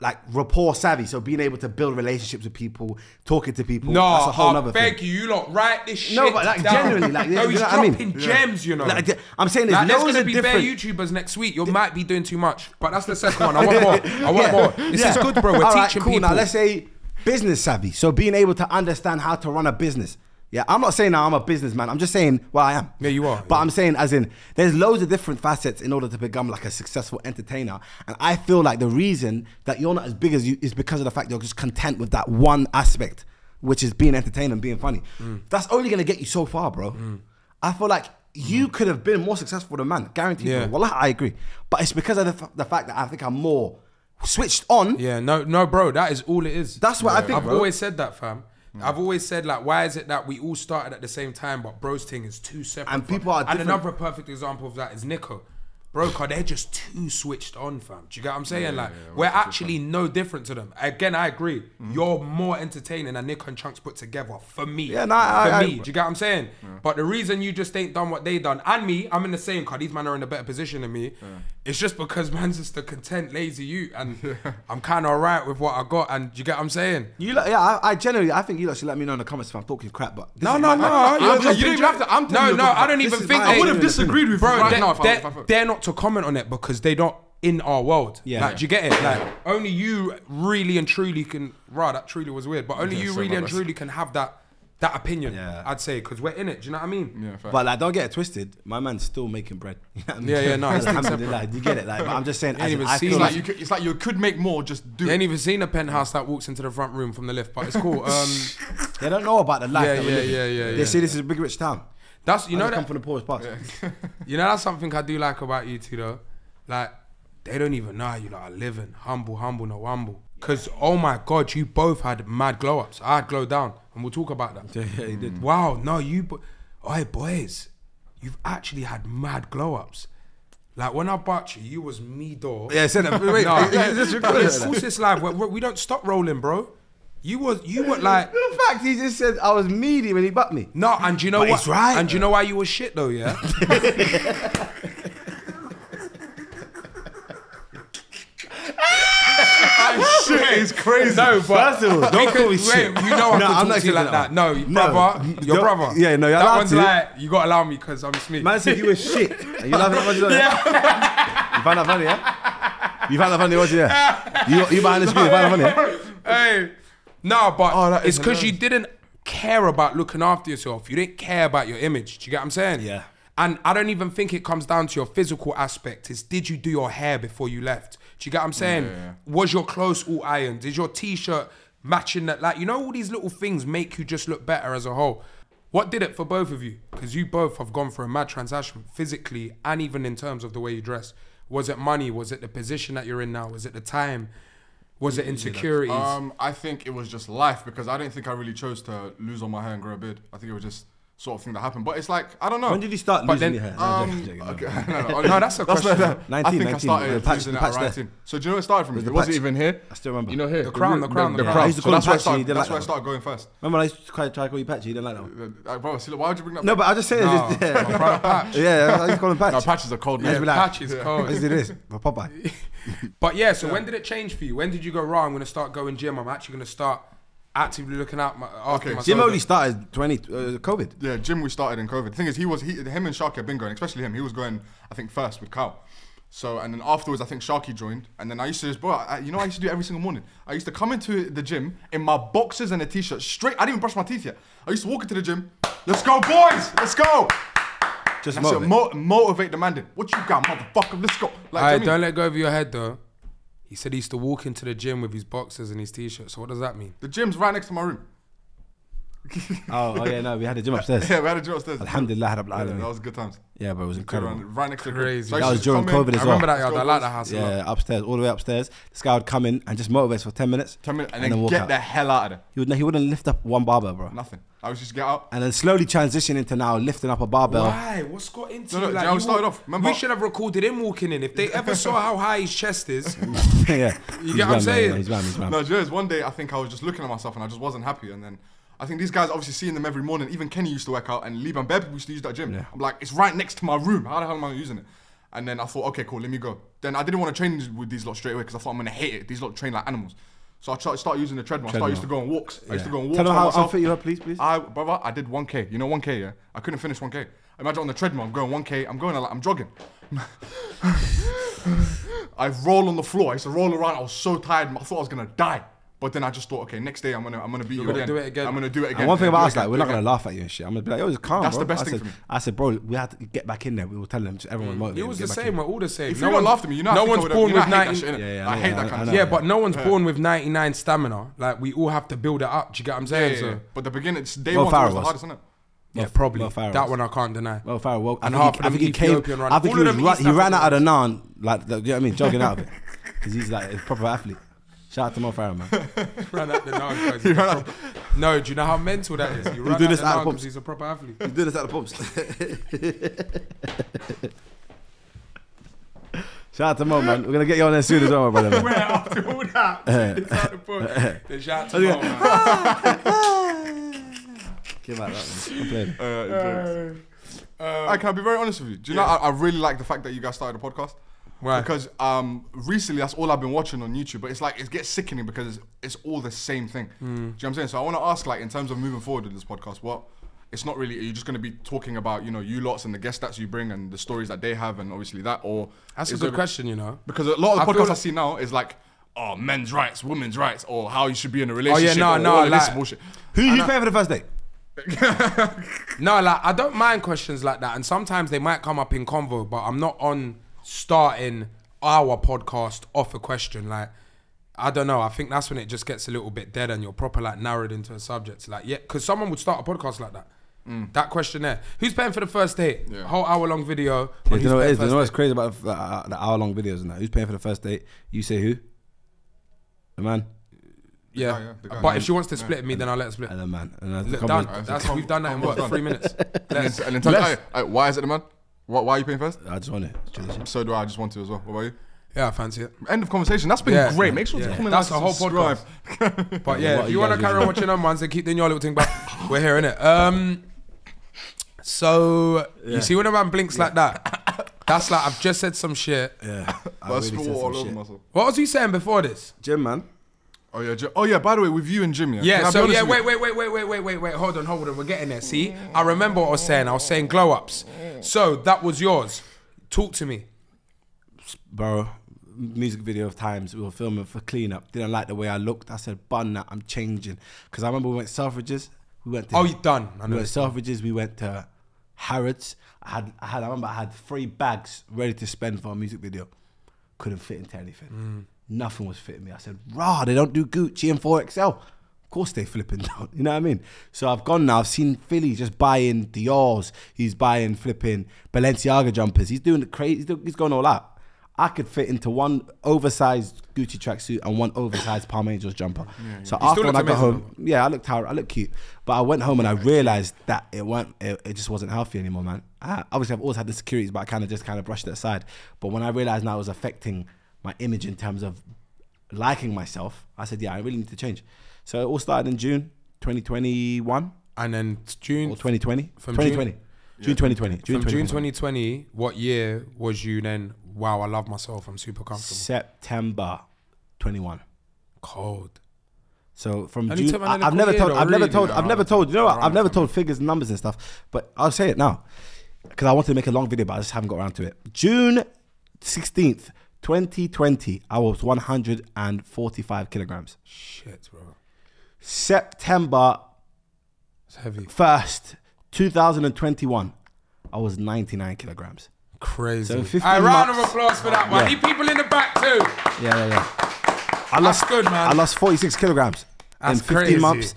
like rapport savvy. So being able to build relationships with people, talking to people. No, that's a whole I other beg thing. you, you lot write this shit. No, but, like, down. genuinely, like, no, you he's know what I mean? dropping gems, you know. Like, I'm saying there's Like, there's gonna of be different. bare YouTubers next week. You might be doing too much, but that's the second one. I want more. I want Yeah. more. This Yeah. is good, bro. We're All right, teaching cool. people. Now let's say business savvy. So being able to understand how to run a business. Yeah, I'm not saying I'm a businessman. I'm just saying, well, I am. Yeah, you are, But yeah. I'm saying, as in, there's loads of different facets in order to become like a successful entertainer. And I feel like the reason that you're not as big as you is because of the fact you're just content with that one aspect, which is being entertaining and being funny. Mm. That's only gonna get you so far, bro. I feel like you could have been more successful than man, guaranteed. Mm. Yeah. Well, I agree, but it's because of the, f- the fact that I think I'm more switched on. Yeah, no, no, bro. That is all it is. That's what I think, I've bro. always said that, fam. Hmm. I've always said like, why is it that we all started at the same time, but bro's thing is two separate? And people are And another perfect example of that is Niko. Bro, they're just too switched on, fam. Do you get what I'm saying? like, we're actually no different to them. Again, I agree. Mm-hmm. You're more entertaining than Nick and Chunkz put together for me. Yeah, I- for I- me. Do you get what I'm saying? But the reason you just ain't done what they done, and me, I'm in the same car. These men are in a better position than me. It's just because man's just a content, lazy you, and I'm kind of alright with what I got. And do you get what I'm saying? You lot, yeah, I, I generally, I think you lot should let me know in the comments if I'm talking crap. But No, no, no. You're just- dropping you don't even have to- I'm no, no. I don't even think I would have disagreed with bro. they're, now if I, they're, if I thought. they're not to comment on it because they don't in our world. Yeah. like, do you get it? Like, only you really and truly can. Right, that truly was weird, but only Yeah, you sorry really and truly can have that that opinion. Yeah. I'd say because we're in it. Do you know what I mean? Yeah, fair. But like, don't get it twisted. My man's still making bread. You know what I mean? Yeah, yeah, no, it's Alhamdulillah, you get it. Like, but I'm just saying, as in, even I feel it's like like you could, it's like you could make more. Just do You it. ain't even seen a penthouse that walks into the front room from the lift, but it's cool. Um, they don't know about the life. Yeah, that we're yeah, yeah, yeah, They yeah. say this is a big rich town. That's you I know just come from the poorest parts. You know, that's something I do like about you two, though. Like, they don't even know how you like are living. Humble, humble, no humble. Because, oh my God, you both had mad glow ups. I had glow down, and we'll talk about that. Yeah, yeah, he did. Wow, no, you, bo- Oi, boys, you've actually had mad glow ups. Like, when I bought you, you was me door. Yeah, say that. Wait, No, is this recorded? of course it's live. We, we don't stop rolling, bro. You was, you were like, The fact he just said I was meaty when he butt me. no, and do you know But what? it's right. And do you know why you were shit though? Yeah. Shit is crazy. No, but First of all, don't call me Wait, shit. you know I No, can I'm talk not to you like that. that. No, No, brother, your brother. yeah, no, you're that one's to. like you gotta allow me because I'm Smith. Man said you were shit. And you laughing at what you yeah. You found that funny, yeah? You found that funny, was you? Yeah. You, you behind the screen, you found that funny, yeah? hey, no, but Oh, it's because you didn't care about looking after yourself. You didn't care about your image. Do you get what I'm saying? Yeah. And I don't even think it comes down to your physical aspect. It's did you do your hair before you left? Do you get what I'm saying? yeah. Was your clothes all ironed? Is your t-shirt matching that? Like you know, all these little things make you just look better as a whole. What did it for both of you? Because you both have gone through a mad transaction physically and even in terms of the way you dress. Was it money? Was it the position that you're in now? Was it the time? Was it insecurities? Um, I think it was just life because I didn't think I really chose to lose all my hair and grow a beard. I think it was just sort of thing that happened. But it's like I don't know. When did you start But losing then, your hair? No, Um, I'm okay, joking. no, no, No, that's a question. I 19, think I started the patch- losing the it at patch there. 19. So do you know where it started from? Where's It the wasn't even here. I still remember. You know here. The crown, the crown, the crown. I used to call him that's where I Patchy, started. That's like where I started going first. Remember, I used to try, try to call you Patchy, you didn't like that one. Uh, bro, see, why would you bring that? Up? No, but I just say No, this. Yeah, brother patch. yeah, I used to call him Patch. no, patches are cold. Yeah, Man. be like- patch is cold. used to do this for Popeye. But yeah, so when did it change for you? When did you go, right, I'm going to start going gym. I'm actually going to start actively looking out my, after Okay, myself. Gym only started 20, uh, COVID. Yeah, gym, we started in COVID. The thing is, he was he, him and Sharky have been going, especially him. He was going, I think, first with Kyle. So and then afterwards, I think Sharky joined, and then I used to just, bro, I, you know, I used to do every single morning. I used to come into the gym in my boxers and a t-shirt, straight. I didn't even brush my teeth yet. I used to walk into the gym. Let's go, boys. Let's go. Just That's it, motivate. mo- motivate the man. Then. What you got, motherfucker? Let's go. Like, do you know Alright, what I mean? don't let go of your head though. He said he used to walk into the gym with his boxers and his t-shirt. So what does that mean? the gym's right next to my room. Oh, oh, yeah, no, we had a gym upstairs. Yeah, we had a gym upstairs. Alhamdulillah, Rabbil Yeah, Alamin. that was good times. Yeah, but it was incredible. run, right next to Crazy. So I That was during come in, COVID as I remember that Let's yard. go, I like boys. the house a lot. Yeah, upstairs, all the way upstairs. This guy would come in and just motivate us for 10 minutes. 10 minutes and, and then, walk get out. the hell out of there. He, would, he wouldn't lift up one barbell, bro. Nothing. I was just get out. And then slowly transition into now lifting up a barbell. Why? What's got into No, no, you? you know we started off? Remember- we should have recorded him walking in. If they ever saw how high his chest is, yeah. You get what I'm saying? He's man, he's man. No, do you know, it's one day I think I was just looking at myself and I just wasn't happy. And then I think these guys obviously seeing them every morning. Even Kenny used to work out and Liban Bear people used to use that gym. Yeah. I'm like, it's right next to my room. How the hell am I using it? And then I thought, okay, cool, let me go. Then I didn't want to train with these lot straight away because I thought I'm gonna hate it. These lot train like animals. So I tried start using the treadmill. I used to go on walks. I used to go on walks. Tell them how myself. unfit you are, please, please. I, brother, I did 1k. You know 1k, yeah? I couldn't finish 1k. Imagine on the treadmill, I'm going 1k. I'm going like I'm jogging. I roll on the floor. I used to roll around. I was so tired. I thought I was gonna die. But then I just thought, okay, next day I'm gonna I'm gonna beat you gonna again. do it again. I'm gonna do it again. And one thing about us, like, we're not gonna laugh at you and shit. I'm gonna be like, yo, it's calm, That's bro. the best I thing said, for me. I said, bro, we had to get back in there. We will tell them, just everyone motivated. It was the same. in. We're all the same. If no you don't one- laugh at me, you know no think I one's born you know I with hate 90. shit. Yeah, yeah, I I hate know, that kind of Yeah, but no one's born with 99 stamina. Like we all have to build it up. Do you get what I'm saying? yeah, yeah. But the beginning, it's day one one's always Farah the hardest, isn't it? yeah, Mo- probably Mo Farah that one I can't deny. Well, Farrell, well, And I half think, he, I think he came. Ethiopian run- I think all he, was them he ran out of the Africans. naan, like, the, you know what I mean, jogging out of it. Because he's like a proper athlete. Shout out to Mo Farah, man. ran out the nine 'cause he's a proper- No, do you know how mental that is? You run do out this the out of nine 'cause pumps. he's a proper athlete. He's doing this at the pumps. Shout out to Mo, man. We're going to get you on there soon as well, my brother. Man. after all that, it's out the book. Then shout out to Mo, man. Came out that one. I'm playing. Uh, I can I be very honest with you. Do you know I, I really like the fact that you guys started a podcast. Why? Because um, recently that's all I've been watching on YouTube, but it's like it gets sickening because it's, it's all the same thing. Hmm. Do you know what I'm saying? So I want to ask, like, in terms of moving forward with this podcast, what it's not really. you're you just going to be talking about you know you lots and the guest stats you bring and the stories that they have and obviously that, or That's a good there- question, you know. Because a lot of the feel podcasts I see now is like, oh, men's rights, women's rights, or how you should be in a relationship. no, or no, all of this like- bullshit. Who did you pay for the first date? No, like I don't mind questions like that, and sometimes they might come up in convo, but I'm not on starting our podcast off a question. Like I don't know. I think that's when it just gets a little bit dead, and you're proper like narrowed into a subject. Like yeah, because someone would start a podcast like that. That question there. Who's paying for the first date? Yeah. Whole hour long video. Yeah, you know what it? You know what's crazy about the, uh, the hour long videos and that? Who's paying for the first date? You say who? The man. Yeah. guy, yeah, the guy. but if she wants to split me, then I'll let her split. And the man. And that's the Look, comment- done. That's That's a com- we've done that in what three minutes. And then, and then tell me, Bless. "Hey, hey, why is it the man? What, why are you paying first? I just want it. It's. So do I. I just want to as well. What about you? yeah, I fancy it. End of conversation. That's been Yeah. great. Make sure Yeah. to comment. That's like, a whole subscribe. podcast. But yeah, if you you want to guys carry usually- on watching them ones and keep doing your little thing, but we're here in it. Um, so you see when a man blinks like that, that's like I've just said some shit. Yeah. I But I really said some shit. What was he saying before this? Gym, man. Oh yeah. Oh yeah. By the way, with you and gym, yeah. Yeah. be So yeah. Wait, wait, wait, wait, wait, wait, wait, wait. Hold on, hold on. We're getting there. See, I remember what I was saying. I was saying glow ups. So that was yours. Talk to me. Bro, music video of times we were filming for cleanup. Didn't like the way I looked. I said, bun that, I'm changing. Because I remember we went Selfridges. We went to Oh, you done? I We know. went to Selfridges. We went to Harrods. I had, I had, I remember I had three bags ready to spend for a music video. Couldn't fit into anything. Mm. Nothing was fitting me. I said, rah, they don't do Gucci and 4XL. Of course they flipping down. You know what I mean? So I've gone now. I've seen Filly just buying Dior's. He's buying flipping Balenciaga jumpers. He's doing the crazy. He's, going all out. I could fit into one oversized Gucci tracksuit and one oversized Palm Angels jumper. so You after when I got home, yeah, I looked how I looked cute, but I went home and I realized that it weren't, it, it just wasn't healthy anymore, man. I, obviously, I've always had the securities, but I kind of just kind of brushed it aside. But when I realized now it was affecting my image in terms of liking myself, I said, yeah, I really need to change. So it all started in June 2021 And then June or 2020, From 2020, June, 2020, June from June 2020. 2020. What year was you then? Wow, I love myself. I'm super comfortable. September 21. Cold. So from Only June, I, have never told, I've never told. I've never told. You know what? I've never told figures and numbers and stuff. But I'll say it now because I wanted to make a long video, but I just haven't got around to it. June 16th, 2020, I was 145 kilograms. Shit, bro. September It's heavy. 1st, 2021, I was 99 kilograms. Crazy. So 15 Alright, round of applause for that one. Yeah. Need people in the back too. Yeah, yeah, yeah. I That's lost, good, man. I lost 46 kilograms That's in 15 crazy. months.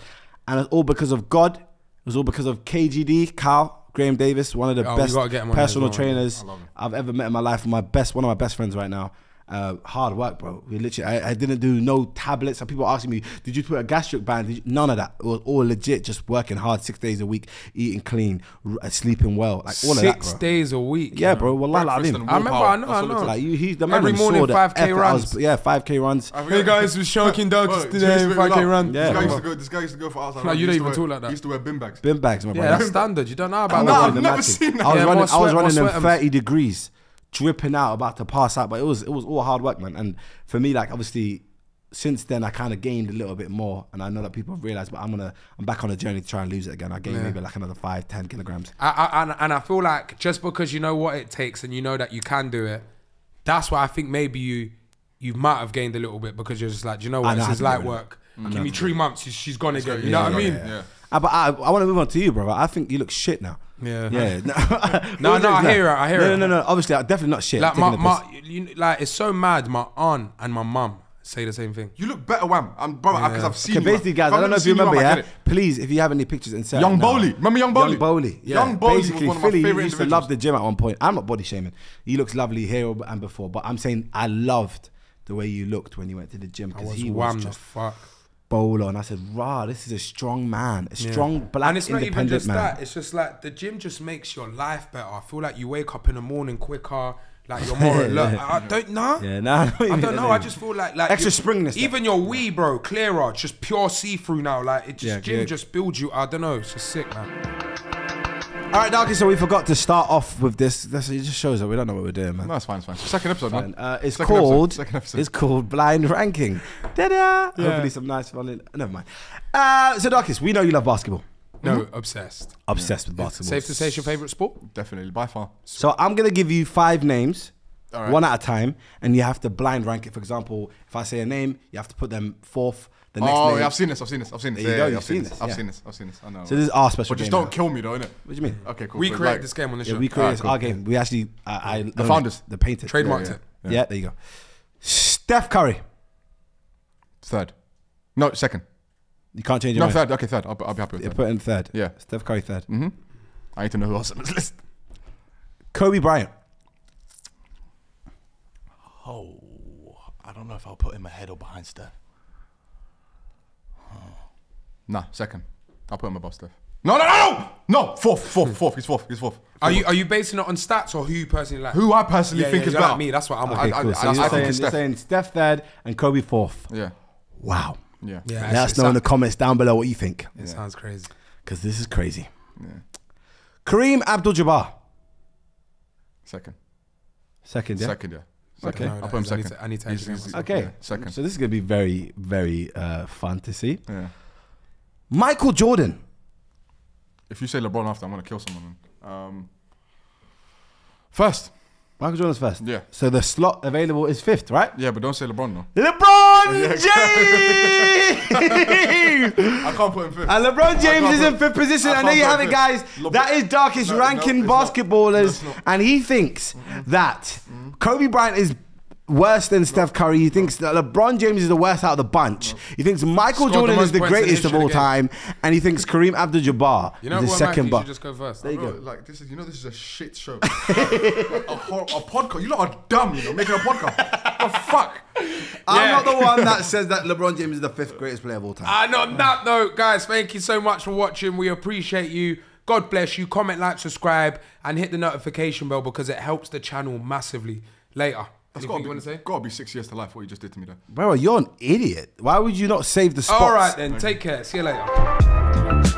And it's all because of God. It was all because of KGD, Carl, Graham Davis, one of the Oh, best gotta get him on here as personal trainers I've ever met in my life. My best, one of my best friends right now. Uh, hard work, bro. We literally, I, I didn't do no tablets. Some people asking me, "Did you put a gastric band?" Did you? None of that. It was all legit. Just working hard, six days a week, eating clean, r- uh, sleeping well, like all of that, Six days a week. Yeah, bro. Well, Breakfast al-Azim. and I remember. I know, I know. Like you, he's the man. Every morning, saw the 5K effort I was- runs. yeah, five k runs. I Hey guys, we're sharking dogs Bro, do you today. used to be 5k like- run. Yeah, This guy, used to go, this guy used to go for outside. No, you He don't even wear- talk like that. He used to wear bin bags. Bin bags, my Yeah, brother. that's standard. You don't know about Nah, that I've never seen that. I was running, more I was running in 30 degrees, dripping out, about to pass out. But it was it was all hard work, man. And for me, like obviously, since then I kind of gained a little bit more, and I know that people have realized. But I'm gonna I'm back on a journey to try and lose it again. I gained maybe like another five, ten kilograms. I, I, and, and I feel like just because you know what it takes and you know that you can do it, that's why I think maybe you you might have gained a little bit because you're just like, you know I what, know this is light get rid of work. Mm. Give me mm. three months, she's, she's gone again. You Yeah, know what I yeah, mean? Yeah. Uh, but I, I want to move on to you, brother. I think you look shit now. Yeah. Yeah. No, no, I hear it, I hear no, it. No, no, no. Obviously, I'm definitely not shit. Like my, my you, like it's so mad. My aunt and my mum say the same thing. You look better, Wham. I'm brother because I've seen. Okay, you, basically, guys, I don't know if you remember, man, I yeah. Please, if you have any pictures, insert. Young it. Bowley. Remember Young Bowley? Young Bowley. Yeah. Young Bowley was Basically, one of my Filly favourite used to love the gym at one point. I'm not body shaming. He looks lovely here and before, but I'm saying I loved the way you looked when you went to the gym because he was just fuck. Bowler, and I said, "Rah, this is a strong man, a Yeah. strong black and it's not even independent just man." that. It's just like the gym just makes your life better. I feel like you wake up in the morning quicker. Like you're more alert. I don't know. Yeah, nah, I don't know. I just feel like like Extra springiness, Even your wee, bro, clearer, just pure see through now. Like it just Yeah, gym yeah. just builds you. I don't know. It's just sick, man. All right, Darky. So we forgot to start off with this. This it just shows that we don't know what we're doing, man. No, it's fine, it's fine. Second episode, man. Uh, it's Second episode, called second episode. it's called blind ranking. Ta-da! Hopefully some nice fun. In, never mind. Uh, so Darkest, we know you love basketball. No, obsessed. Obsessed with basketball. Safe to say it's your favorite sport. Definitely, by far. So I'm gonna give you five names, right. one at a time, and you have to blind rank it. For example, if I say a name, you have to put them fourth. The next Oh, name. yeah, I've seen this. I've seen this. I've seen this. There you yeah, go, yeah, you've I've seen seen this. this, I've yeah. seen this. I've seen this. I know. So this is our special But just game don't now. kill me, though, innit? What do you mean? Okay, cool. We So, created like- this game on the Yeah, show. we created Alright, cool. our game. We actually, I, I the founders. the painted, Trademarked Yeah, it. Yeah. there you go. Steph Curry. Third. No, second. You can't change your No, mind. third. Okay, third. I'll, I'll be happy with You that. put in third. Yeah. Steph Curry third. Mm-hmm. I need to know who else on this list. Kobe Bryant. Oh, I don't know if I'll put him ahead or behind Steph. Nah, second. I'll put him above Steph. No, no, no, no! No! Fourth, fourth, fourth. He's fourth. He's fourth. Are you are you basing it on stats or who you personally like? Who I personally Yeah, think yeah, is you're better. like me. That's what I'm. Okay, I- cool. I- so I you're, think saying, it's you're Steph. saying Steph third and Kobe fourth. Yeah. Wow. Yeah. Yeah, Let us it know in the comments down below what you think, It sounds crazy. because this is crazy. Kareem Abdul-Jabbar. Second. Second, yeah. Second, yeah. Second. Okay. I'll put him I need second. to- I need to He's- he's- Okay. yeah, second. So this is gonna be very, very uh, fun to see. Yeah. Michael Jordan. If you say LeBron after, I'm gonna kill someone. Um, first. Michael Jordan's first. Yeah. So the slot available is fifth, right? Yeah, but don't say LeBron though. LeBron James. I can't put him fifth. And LeBron James is in fifth position. I And there you have it, guys. LeBron- That is darkest No, no, ranking not. basketballers. And he thinks that Kobe Bryant is worse than Steph Curry. He thinks that LeBron James is the worst out of the bunch. He thinks Michael Scored Jordan most is the points in the greatest of all of the game. time. And he thinks Kareem Abdul-Jabbar You know is the second. Mikey? You But should just go first. There you Bro, go. like this is you know this is a shit show. a, hor- a podcast. You lot are dumb. You know, making a podcast. the fuck. I'm Yeah. not the one that says that LeBron James is the fifth greatest player of all time. And on that note, guys, thank you so much for watching. We appreciate you. God bless you. Comment, like, subscribe, and hit the notification bell because it helps the channel massively. Later. That's Anything gotta you want to be, say? gotta be six years to life. What you just did to me there. Bro, you're an idiot. Why would you not save the spots? All right then. Take care. See you later.